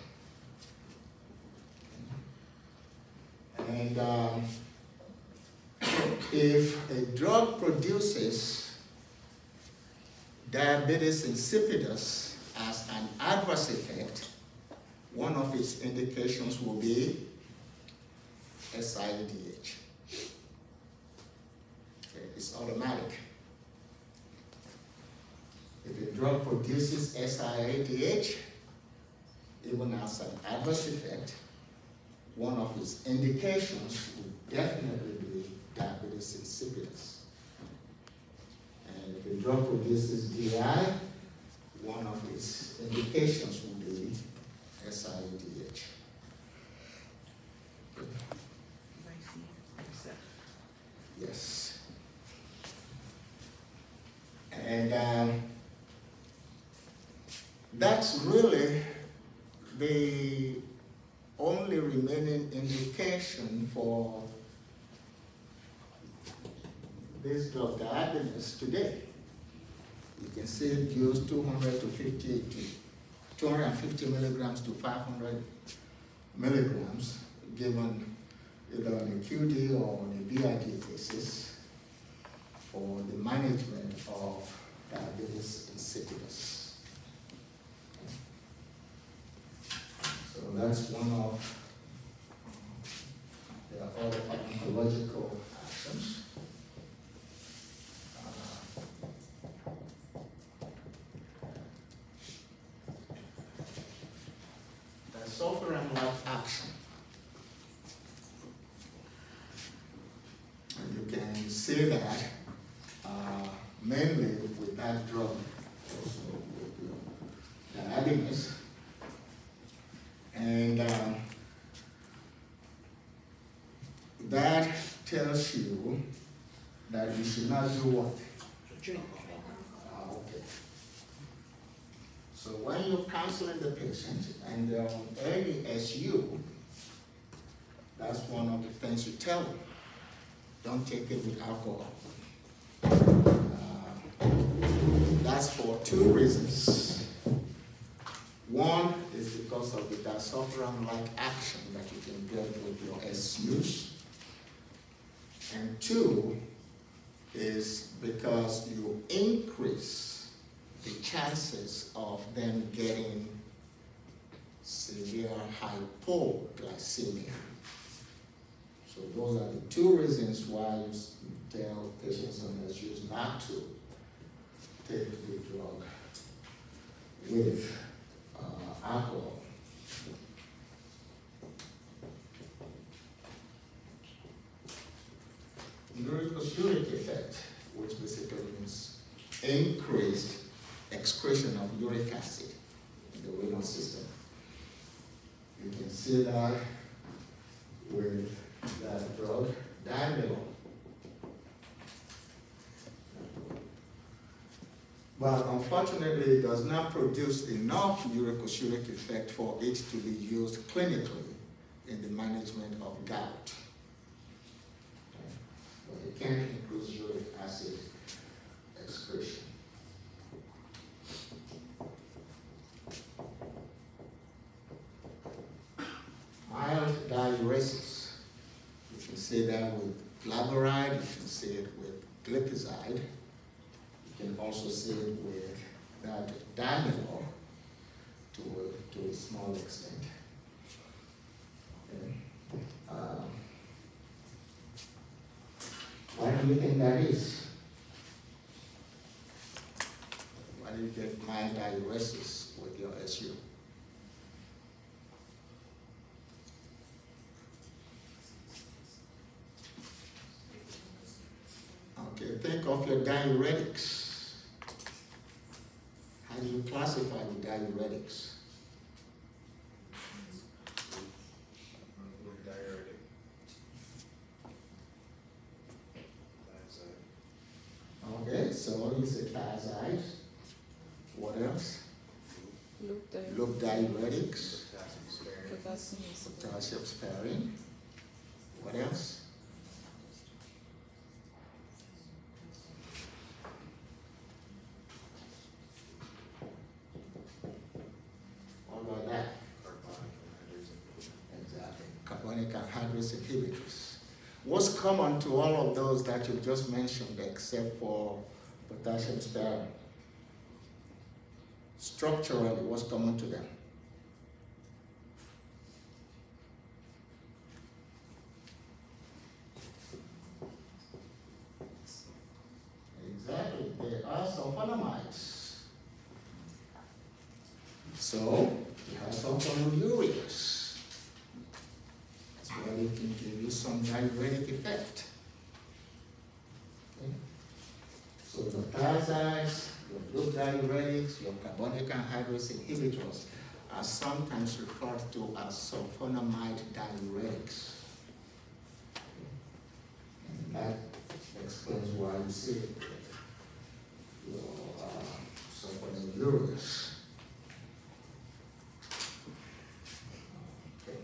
And um, if produces diabetes insipidus as an adverse effect, one of its indications will be SIADH. Okay, it's automatic. If a drug produces SIADH, even as an adverse effect, one of its indications would definitely be diabetes insipidus. Drug produces DI, one of its indications would be SIADH. Yes. And um, that's really the only remaining indication for this drug diabetes today. See it used 200 to 50 to 250 milligrams to 500 milligrams given either on a QD or on a BID basis for the management of diabetes insipidus. So that's one of uh, the other pharmacological actions. Uh, The sulfur-like action. And you can see that uh, mainly with that drug, also with the diabetes. And um, that tells you that you should not do what? Drink. Ah, okay. So when you're counseling the patient and they're on early SU, that's one of the things you tell them. Don't take it with alcohol. Uh, That's for two reasons. One is because of the disulfiram-like action that you can get with your SUs. And two is because you increase the chances of them getting severe hypoglycemia. So those are the two reasons why you tell patients on SUs not to take the drug with uh, alcohol. Which basically means increased excretion of uric acid in the renal system. You can see that with that drug, Dymelor. But unfortunately, it does not produce enough uricosuric effect for it to be used clinically in the management of gout. It can increase uric acid excretion. Mild diuresis. You can see that with glyburide, you can see it with glipizide. You can also see it with that Dymelor to a, to a small extent. Okay. Um, Why do you think that is? Why do you get mild diuresis with your SU? Okay, think of your diuretics. How do you classify the diuretics? Okay, so you say thiazide. What else? Loop the diuretics, Potassium sparing. potassium is potassium sparing. What else? What about that? Carbonic anhydrase. Exactly. Carbonic anhydrase inhibitors. What's common to all of those that you just mentioned except for potassium sparing? Structurally, what's common to them? Exactly, they are sulfonamides. So, you have sulfonylureas. That's why it can give you some diuretic effect. Okay? So your loop diuretics, your carbonic anhydrase inhibitors are sometimes referred to as sulfonamide diuretics. And that explains why you see your uh, sulfonylureas. Okay.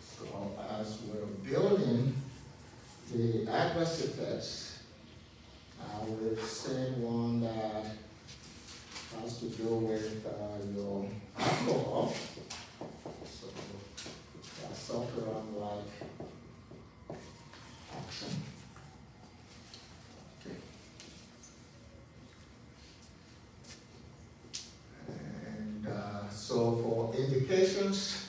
So as we're building the adverse effects, uh, we've seen one that has to do with uh, your alcohol. So that's sulfuron like action. Okay. And uh, so for indications,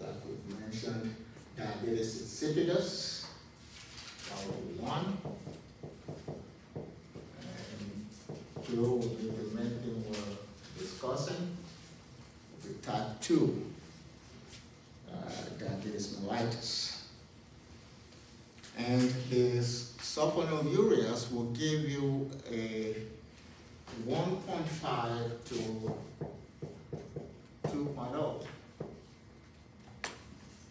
like we've mentioned, diabetes insipidus, that would be one. And two would be the main thing we're discussing, the type two, uh, diabetes mellitus. And the sulfonylureas will give you a one point five to two oh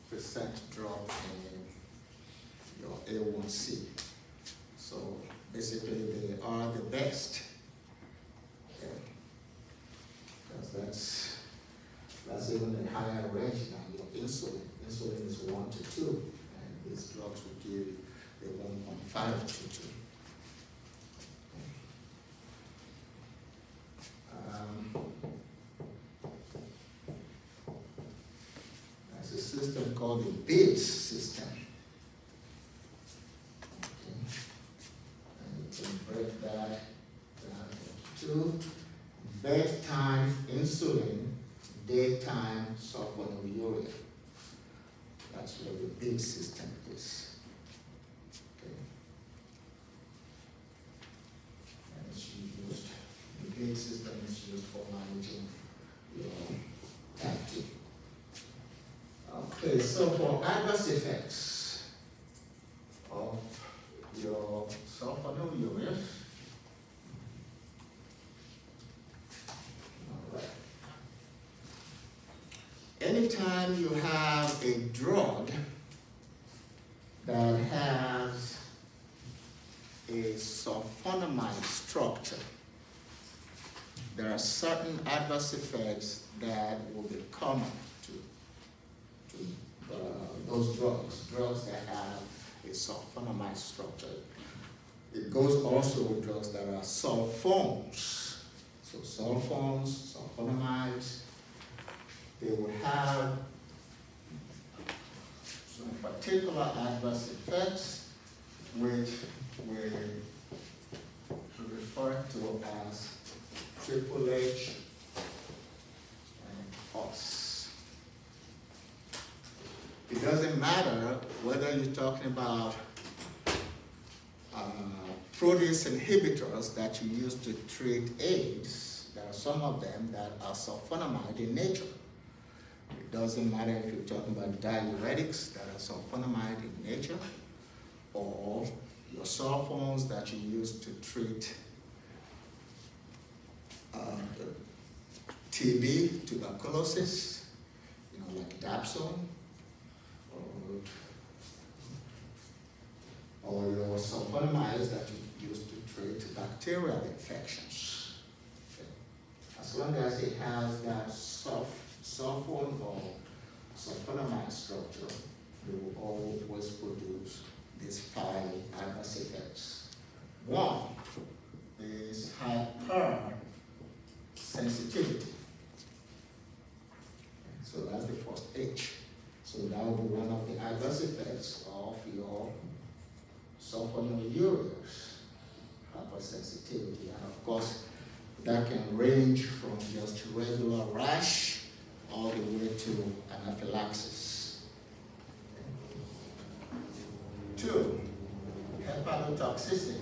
percent drop in your A1C. So basically, they are the best. Because that's, that's even a higher range than your insulin. Insulin is one to two, and these drugs will give you a one point five to two. Um, There's a system called the BIDS system. so for adverse effects of your sulfonyl urea, right. anytime you have also drugs that are sulfones. So sulfones, sulfonamides, they will have some particular adverse effects which we refer to as triple H and us. It doesn't matter whether you're talking about uh, protease inhibitors that you use to treat AIDS. There are some of them that are sulfonamide in nature. It doesn't matter if you're talking about diuretics that are sulfonamide in nature, or your sulfones that you use to treat uh, TB, tuberculosis, you know, like Dapsone, or, or your sulfonamides that you use to treat bacterial infections. Okay. As long as it has that sulf, sulfone or sulfonamide structure, it will always produce these five adverse effects. One is hypersensitivity. So that's the first H. So that will be one of the adverse effects of your sulfonylureas, hypersensitivity. And of course, that can range from just regular rash all the way to anaphylaxis. Two, hepatotoxicity.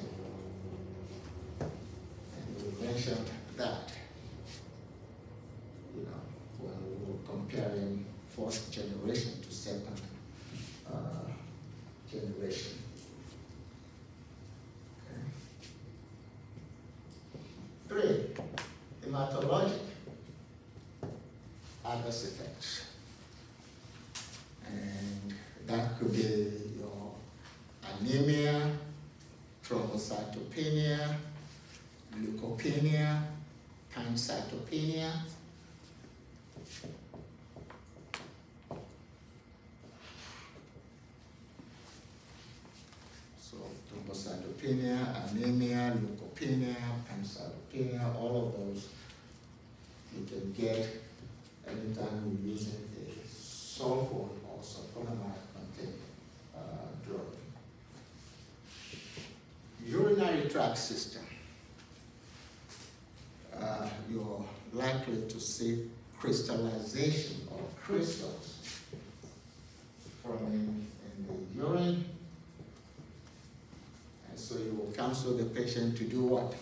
And we mentioned that, you know, when we were comparing first generation to second uh, generation. Three, hematologic adverse effects. And that could be your anemia, thrombocytopenia, leukopenia, pancytopenia. So thrombocytopenia, anemia, leukopenia, pancytopenia, all of those you can get anytime you're using a sulfone or sulfonamide containing uh, drug. Urinary tract system. Uh, you're likely to see crystallization or crystals forming in the urine. And so you will counsel the patient to do what?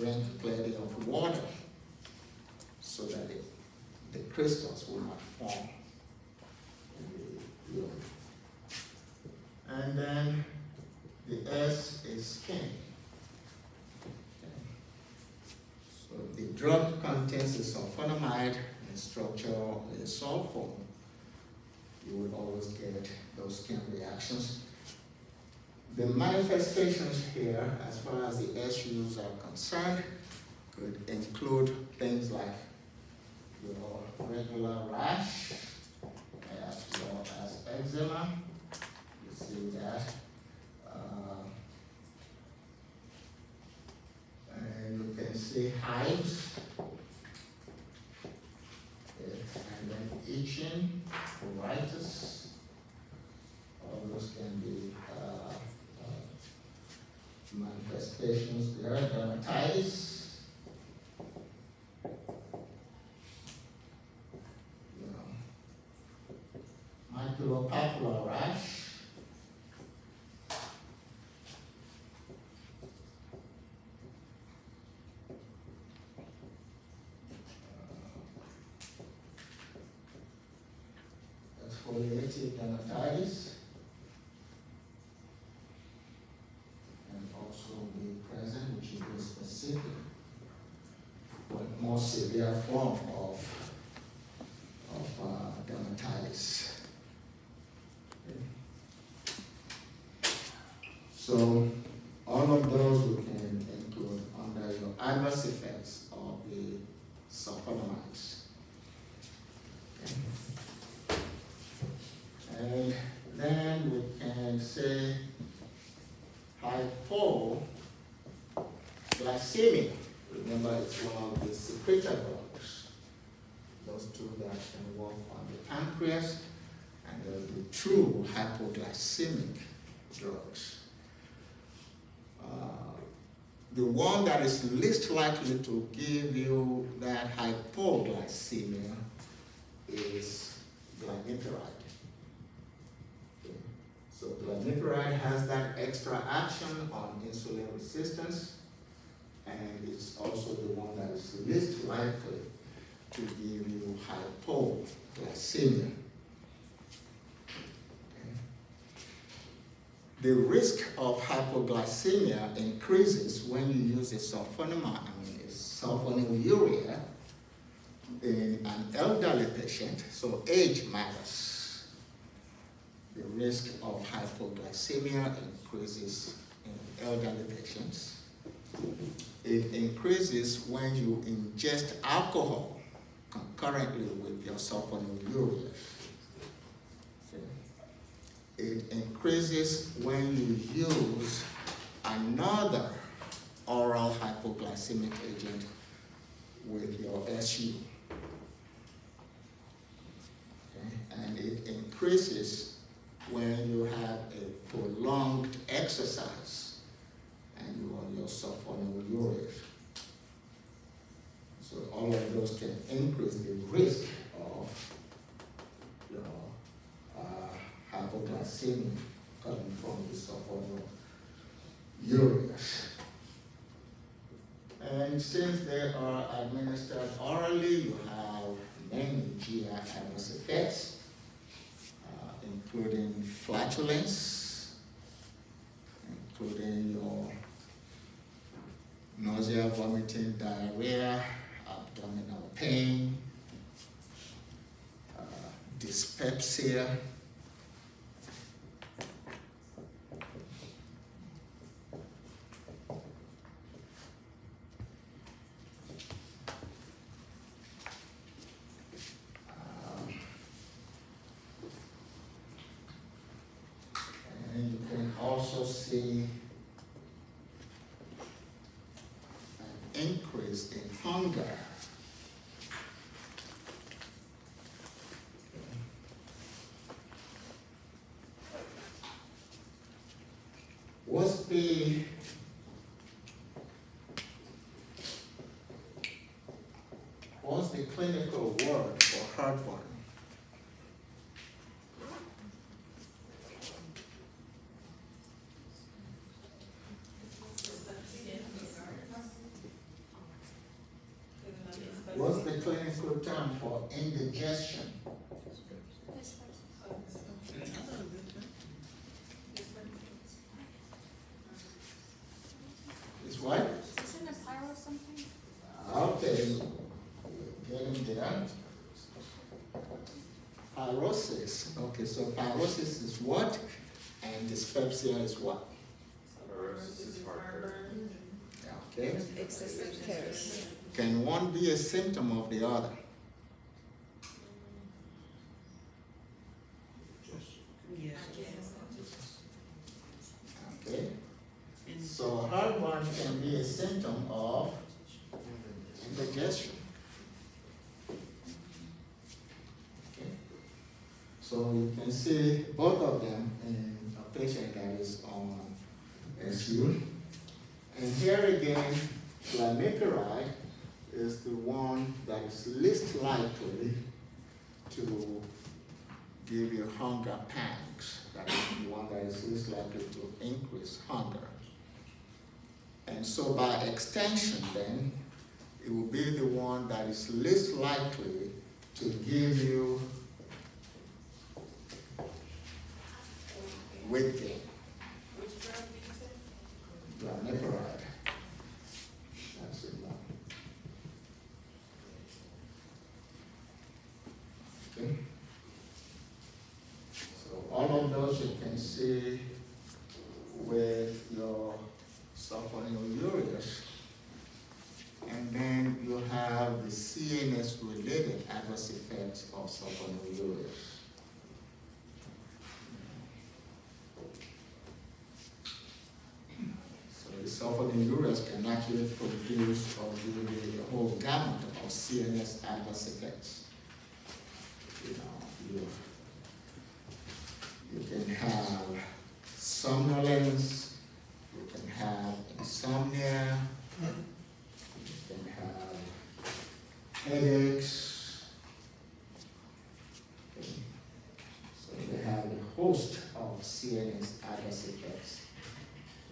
Drink plenty of water so that the crystals will not form the. And then the S is skin. So the drug contains a sulfonamide and structure a sulfone. You will always get those skin reactions. The manifestations here, as far as the issues are concerned, could include things like your regular rash, as well as eczema. You see that. Uh, and you can see hives, and then itching, pruritus. All those can be manifestations dermatitis. You know, maculopapular rash. Uh, Exfoliative dermatitis. and also be present, which is specific, but more severe severe form of, of uh, dermatitis. So all of those we can include under your adverse effects of the sulfonamides. And then we can say hypoglycemia. Remember, it's one of the secretory drugs. Those two that can work on the pancreas, and there's the true hypoglycemic drugs. Uh, the one that is least likely to give you that hypoglycemia is. Okay. So glimepiride has that extra action on insulin resistance, and it's also the one that is least likely to give you hypoglycemia. The risk of hypoglycemia increases when you use a sulfonamide, I mean, a sulfonylurea in an elderly patient, so age matters. The risk of hypoglycemia increases in elderly patients. It increases when you ingest alcohol concurrently with your sulfonylurea. It increases when you use another oral hypoglycemic agent with your SU. Okay? And it increases when you have a prolonged exercise and you are yourself on your sulfonylurea. So all of those can increase the risk of hypoglycemia coming from the sulfonylurea. And since they are administered orally, you have many GI adverse effects, uh, including flatulence, including your nausea, vomiting, diarrhea, abdominal pain, uh, dyspepsia. Um, And you can also see an increase in hunger. What's the what's the clinical word for heartburn? What's the clinical term for indigestion? Is what? Isn't it pyro something? Okay, getting there. Pyrosis, okay, so pyrosis is what? And dyspepsia is what? Okay, Excessive thirst. can one be a symptom of the other? Yes. Okay, And so heartburn can be a symptom of indigestion. Okay. So you can see both of them in a patient that is on SU. And here again, glimepiride is the one that is least likely to give you hunger pangs. That is the one that is least likely to increase hunger. And so by extension then, it will be the one that is least likely to give you weight gain, Which drug did you say? glimepiride. That's it now. see with your sulfonylureas. And then you have the CNS related adverse effects of sulfonylureas. So the sulfonylureas can actually produce or you the whole gamut of CNS adverse effects. You know, you, you can have somnolence, you can have insomnia, you can have headaches. Okay. So they have a host of CNS adverse effects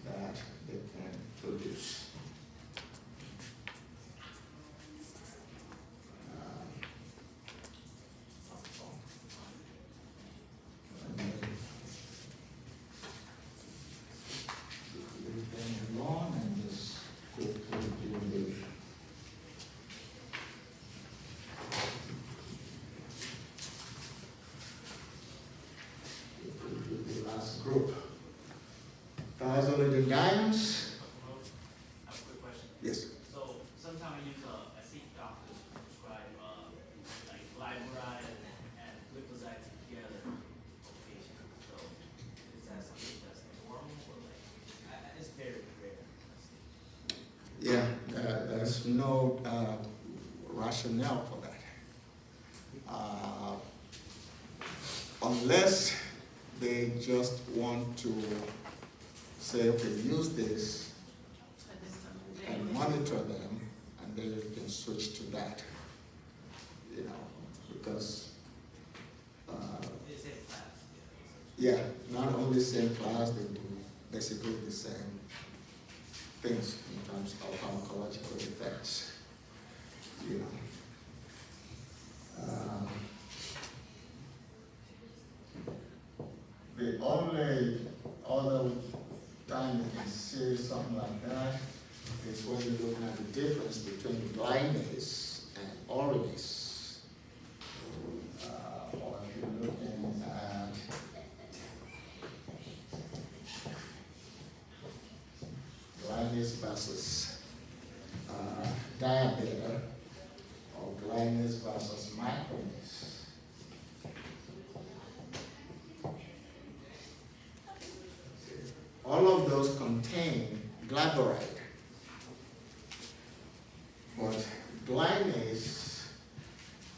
that they can produce. Um, and then Leave them alone and just go through the the last group. Thiazolidinediones, I have a quick question. yes, So sometimes I use, uh, I see doctors prescribe, uh, like glyburide and, and glipizide together for patients. So is that something that's normal or like, I, I, it's very rare. yeah, there- there's no uh, rationale for that. Uh, Unless they just want to say, okay, use this At this time. and monitor them, and then you can switch to that. You know, because, uh, It's in class, yeah, not only same class, they do basically the same things in terms of pharmacological effects, you know. Um, The only other time you can see something like that is when you're looking at the difference between Glynase and orinase. Uh, or if you're looking at Glynase versus uh, DiaBeta or Glynase versus micronase. All of those glyburide. But Glynase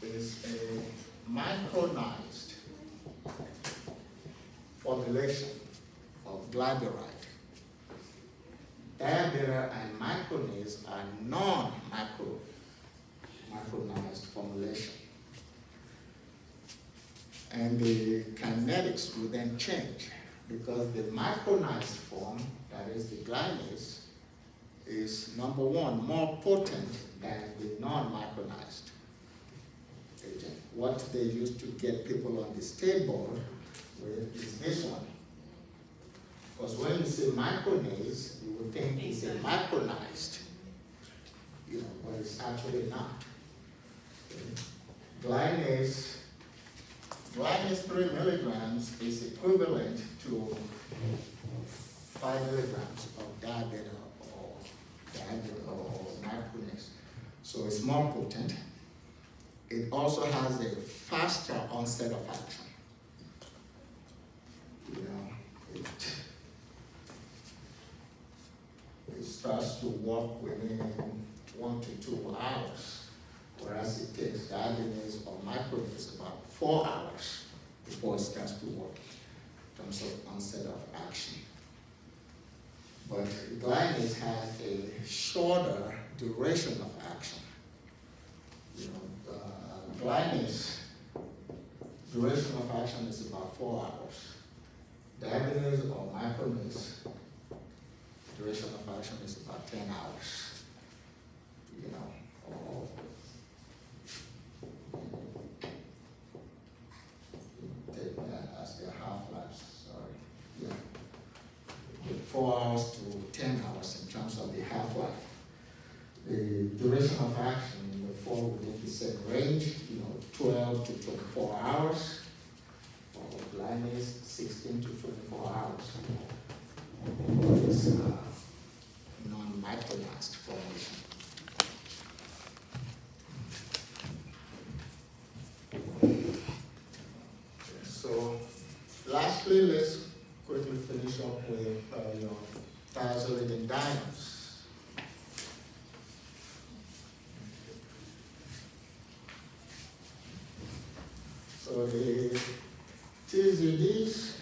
is a micronized formulation of glyburide. DiaBeta and micronase are non-micro, micronized formulation. And the kinetics will then change because the micronized form, that is the Glynase, is number one, more potent than the non-micronized agent. What they used to get people on the state board with is this one. Because when you say micronase, you would think it's a micronized, you know, but it's actually not. Okay. Glynase, Glynase three milligrams is equivalent to five milligrams of DiaBeta or DiaBeta or micronase. So it's more potent. It also has a faster onset of action. You know, it, it starts to work within one to two hours, whereas it takes DiaBeta or micronase about four hours before it starts to work in terms of onset of action. But Glynase has a shorter duration of action. You know, uh, Glynase duration of action is about four hours. DiaBeta or micronase duration of action is about ten hours. You know, or take that as their half-lives, sorry, yeah. With Four hours to ten hours in terms of the half-life. The duration of action will fall within the same range, you know, twelve to twenty-four hours for Glynase, sixteen to twenty-four hours. It's, uh, non-micronized formation. So, lastly, let's quickly finish up with, uh, your thiazolidinediones. So eh, eh, eh, the TZDs.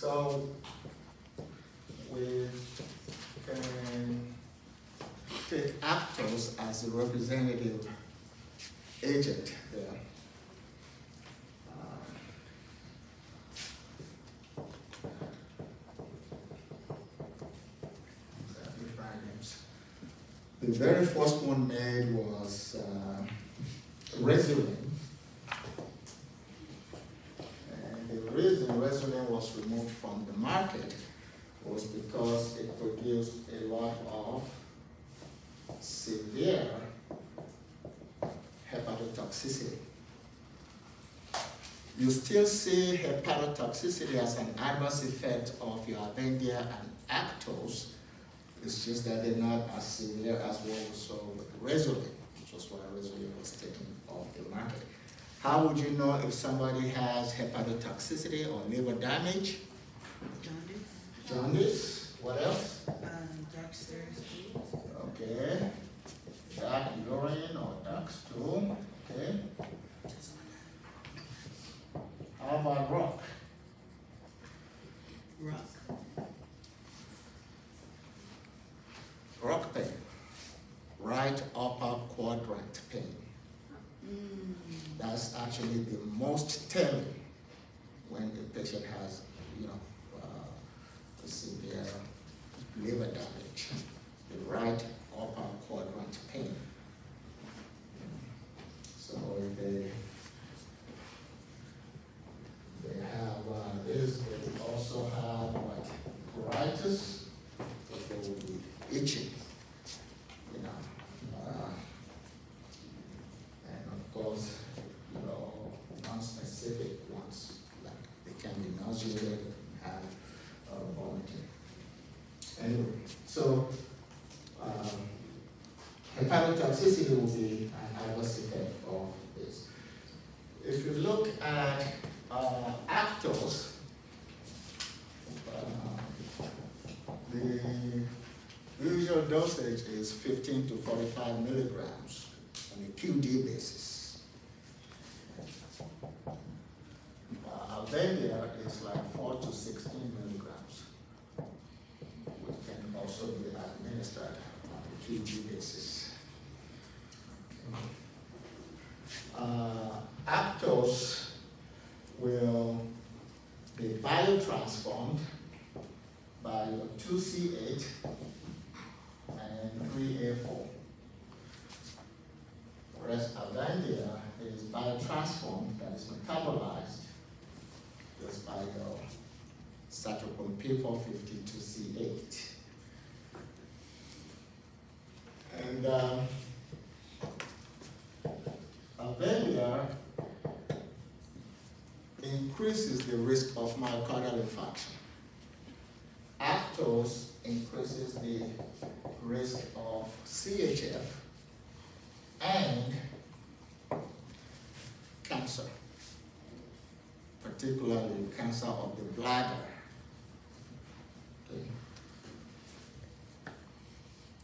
So we can take Actos as a representative agent there. Uh. The very first one made was uh. And the reason Rezulin was removed from the market was because it produced a lot of hepatotoxicity. You still see hepatotoxicity as an adverse effect of your Avandia and Actos. It's just that they're not as severe as what we saw with Rezulin, which was why Rezulin was taken off the market. How would you know if somebody has hepatotoxicity or liver damage? Jaundice, Jaundice, what else? um, dark stairs, Okay. Dark urine or dark stool, okay. How about rock? rock, Rock pain. Right upper quadrant pain. mm, That's actually the most telling when a patient has, you know, uh, severe liver damage. The right upper quadrant pain. So they, they have uh, this, they also have what, pruritus, but they will be itching, you know. uh, and of course, you know, non-specific ones, like they can be nauseated, and have uh, vomiting. Anyway, so, um, hepatotoxicity will be an adverse effect of this. If you look at, uh, Actos, uh, the usual dosage is fifteen to forty-five milligrams on a QD basis. Uh, Avandia is like four to sixteen milligrams, which can also be administered on a QD basis. Uh, will be biotransformed by your two C eight and three A four. Whereas Avandia is biotransformed, that is metabolized just by your cytochrome P four fifty two C eight. And, um, Avandia increases the risk of myocardial infarction. Actos increases the risk of CHF and cancer, particularly cancer of the bladder. Okay.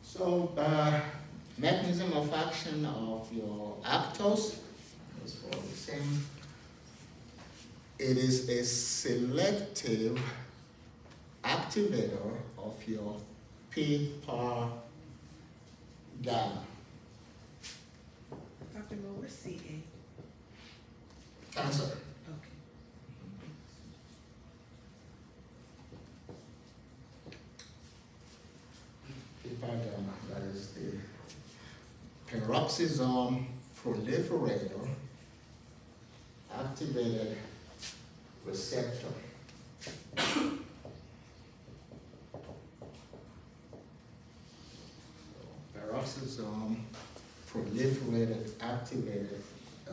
So, uh, mechanism of action of your Actos is for the same. It is a selective activator of your PPAR gamma. Dr. Mo, where's CA? Cancer. Okay. PPAR gamma, that is peroxisome proliferator activated receptor. Peroxisome proliferated activated uh,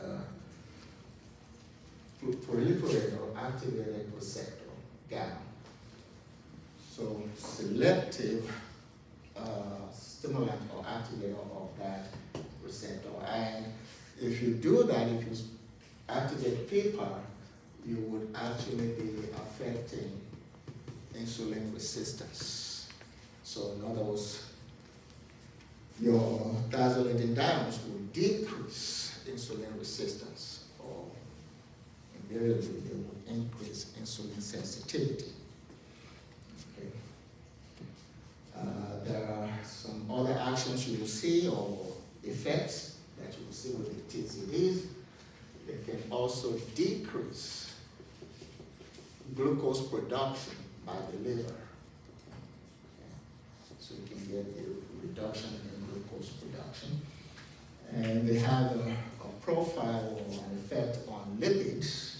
proliferator activated receptor, GAM. So selective uh, stimulant or activator of that receptor. And if you do that, if you activate PPAR, you would actually be affecting insulin resistance. So in other words, your thiazolidinediones will decrease insulin resistance or invariably they will increase insulin sensitivity. Okay. Uh, there are some other actions you will see or effects that you will see with the TZDs. They can also decrease glucose production by the liver. So you can get a reduction in glucose production. And they have a, a profile or an effect on lipids,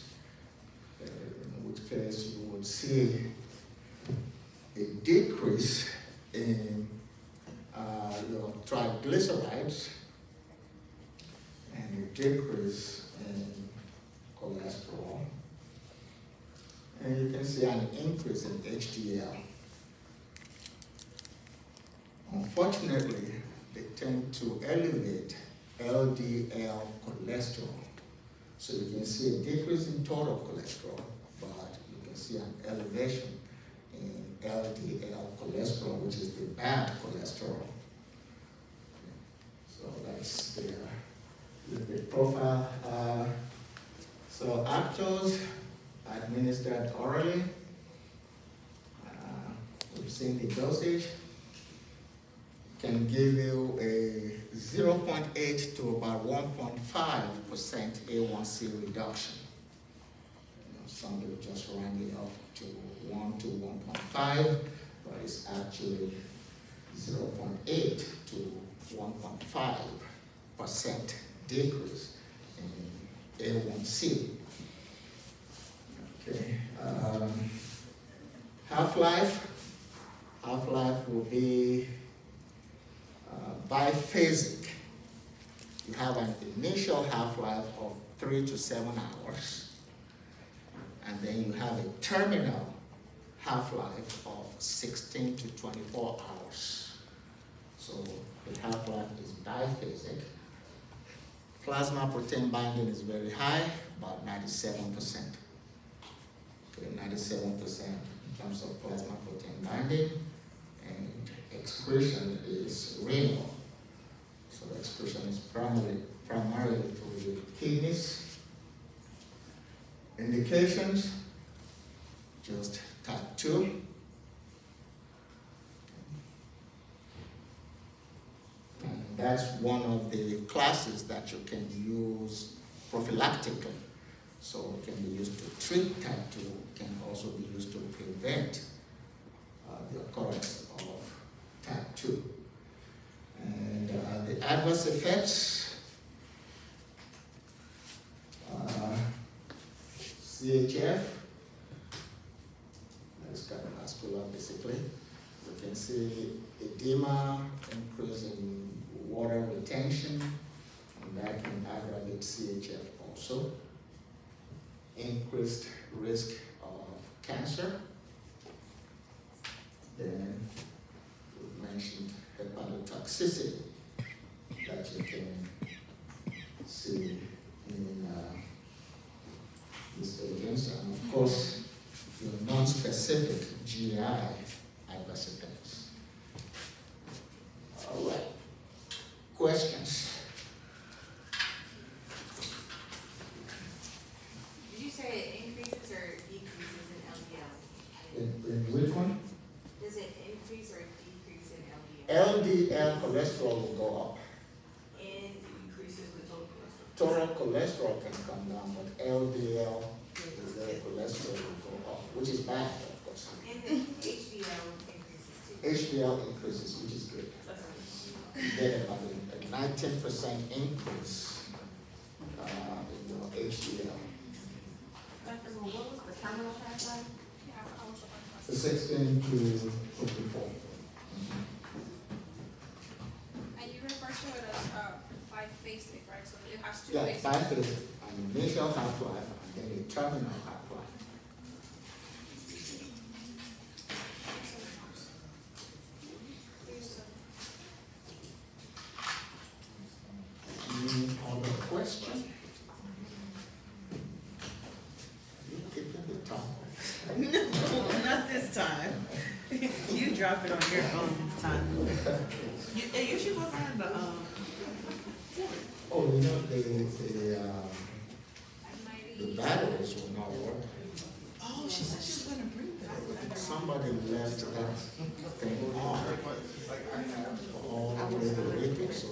uh, in which case you would see a decrease in uh, your triglycerides and a decrease in cholesterol. And you can see an increase in HDL. Unfortunately, they tend to elevate LDL cholesterol. So you can see a decrease in total cholesterol, but you can see an elevation LDL cholesterol, which is the bad cholesterol. So that's their lipid profile. Uh, so Actos administered orally. Uh, we've seen the dosage can give you a 0.8 to about 1.5 percent A1C reduction. You know, some will just round it up to 1 to 1.5, but it's actually 0.8 to 1.5 percent decrease in A1C. Okay. Um, half-life, half-life will be uh, biphasic. You have an initial half-life of three to seven hours, and then you have a terminal half-life of 16 to 24 hours. So the half-life is biphasic. Plasma protein binding is very high, about 97%. Okay, 97% in terms of plasma protein binding, and excretion is renal. So excretion is primarily, primarily through the kidneys. Indications, just type 2. And that's one of the classes that you can use prophylactically. So it can be used to treat type 2, can also be used to prevent uh, the occurrence of type 2. And uh, the adverse effects, uh, CHF, that's cardiovascular basically. You can see edema, increase in water retention, and that can aggravate CHF also. Increased risk of cancer. Then we mentioned hepatotoxicity that you can see in uh, these agents, and of course, your non-specific GI adverse effects. All right. Questions? Did you say it increases or decreases in LDL? In, in which one? Does it increase or decrease in LDL? LDL cholesterol will go up. And Increases the total cholesterol. Total cholesterol can come down, but LDL, the cholesterol will go up, which is bad, of course. and the HDL increases too. HDL increases, which is good. That's You get about a, nineteen percent increase, uh, in your HDL. Dr. Mo, what was the terminal pass line? Yeah, I was about to The sixteen to fifty-four. And you refer to it as, uh, biphasic, right, so it has two Yeah, phases? biphasic, an initial half-life and then a terminal half-life. Any other question? You keeping the time. No, not this time. You drop it on your own time. You, you should go find the, um, Oh, you know, the, the, uh, the batteries will not work. oh, she said she was gonna bring that. Somebody left that thing on. All the way to so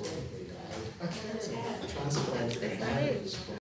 they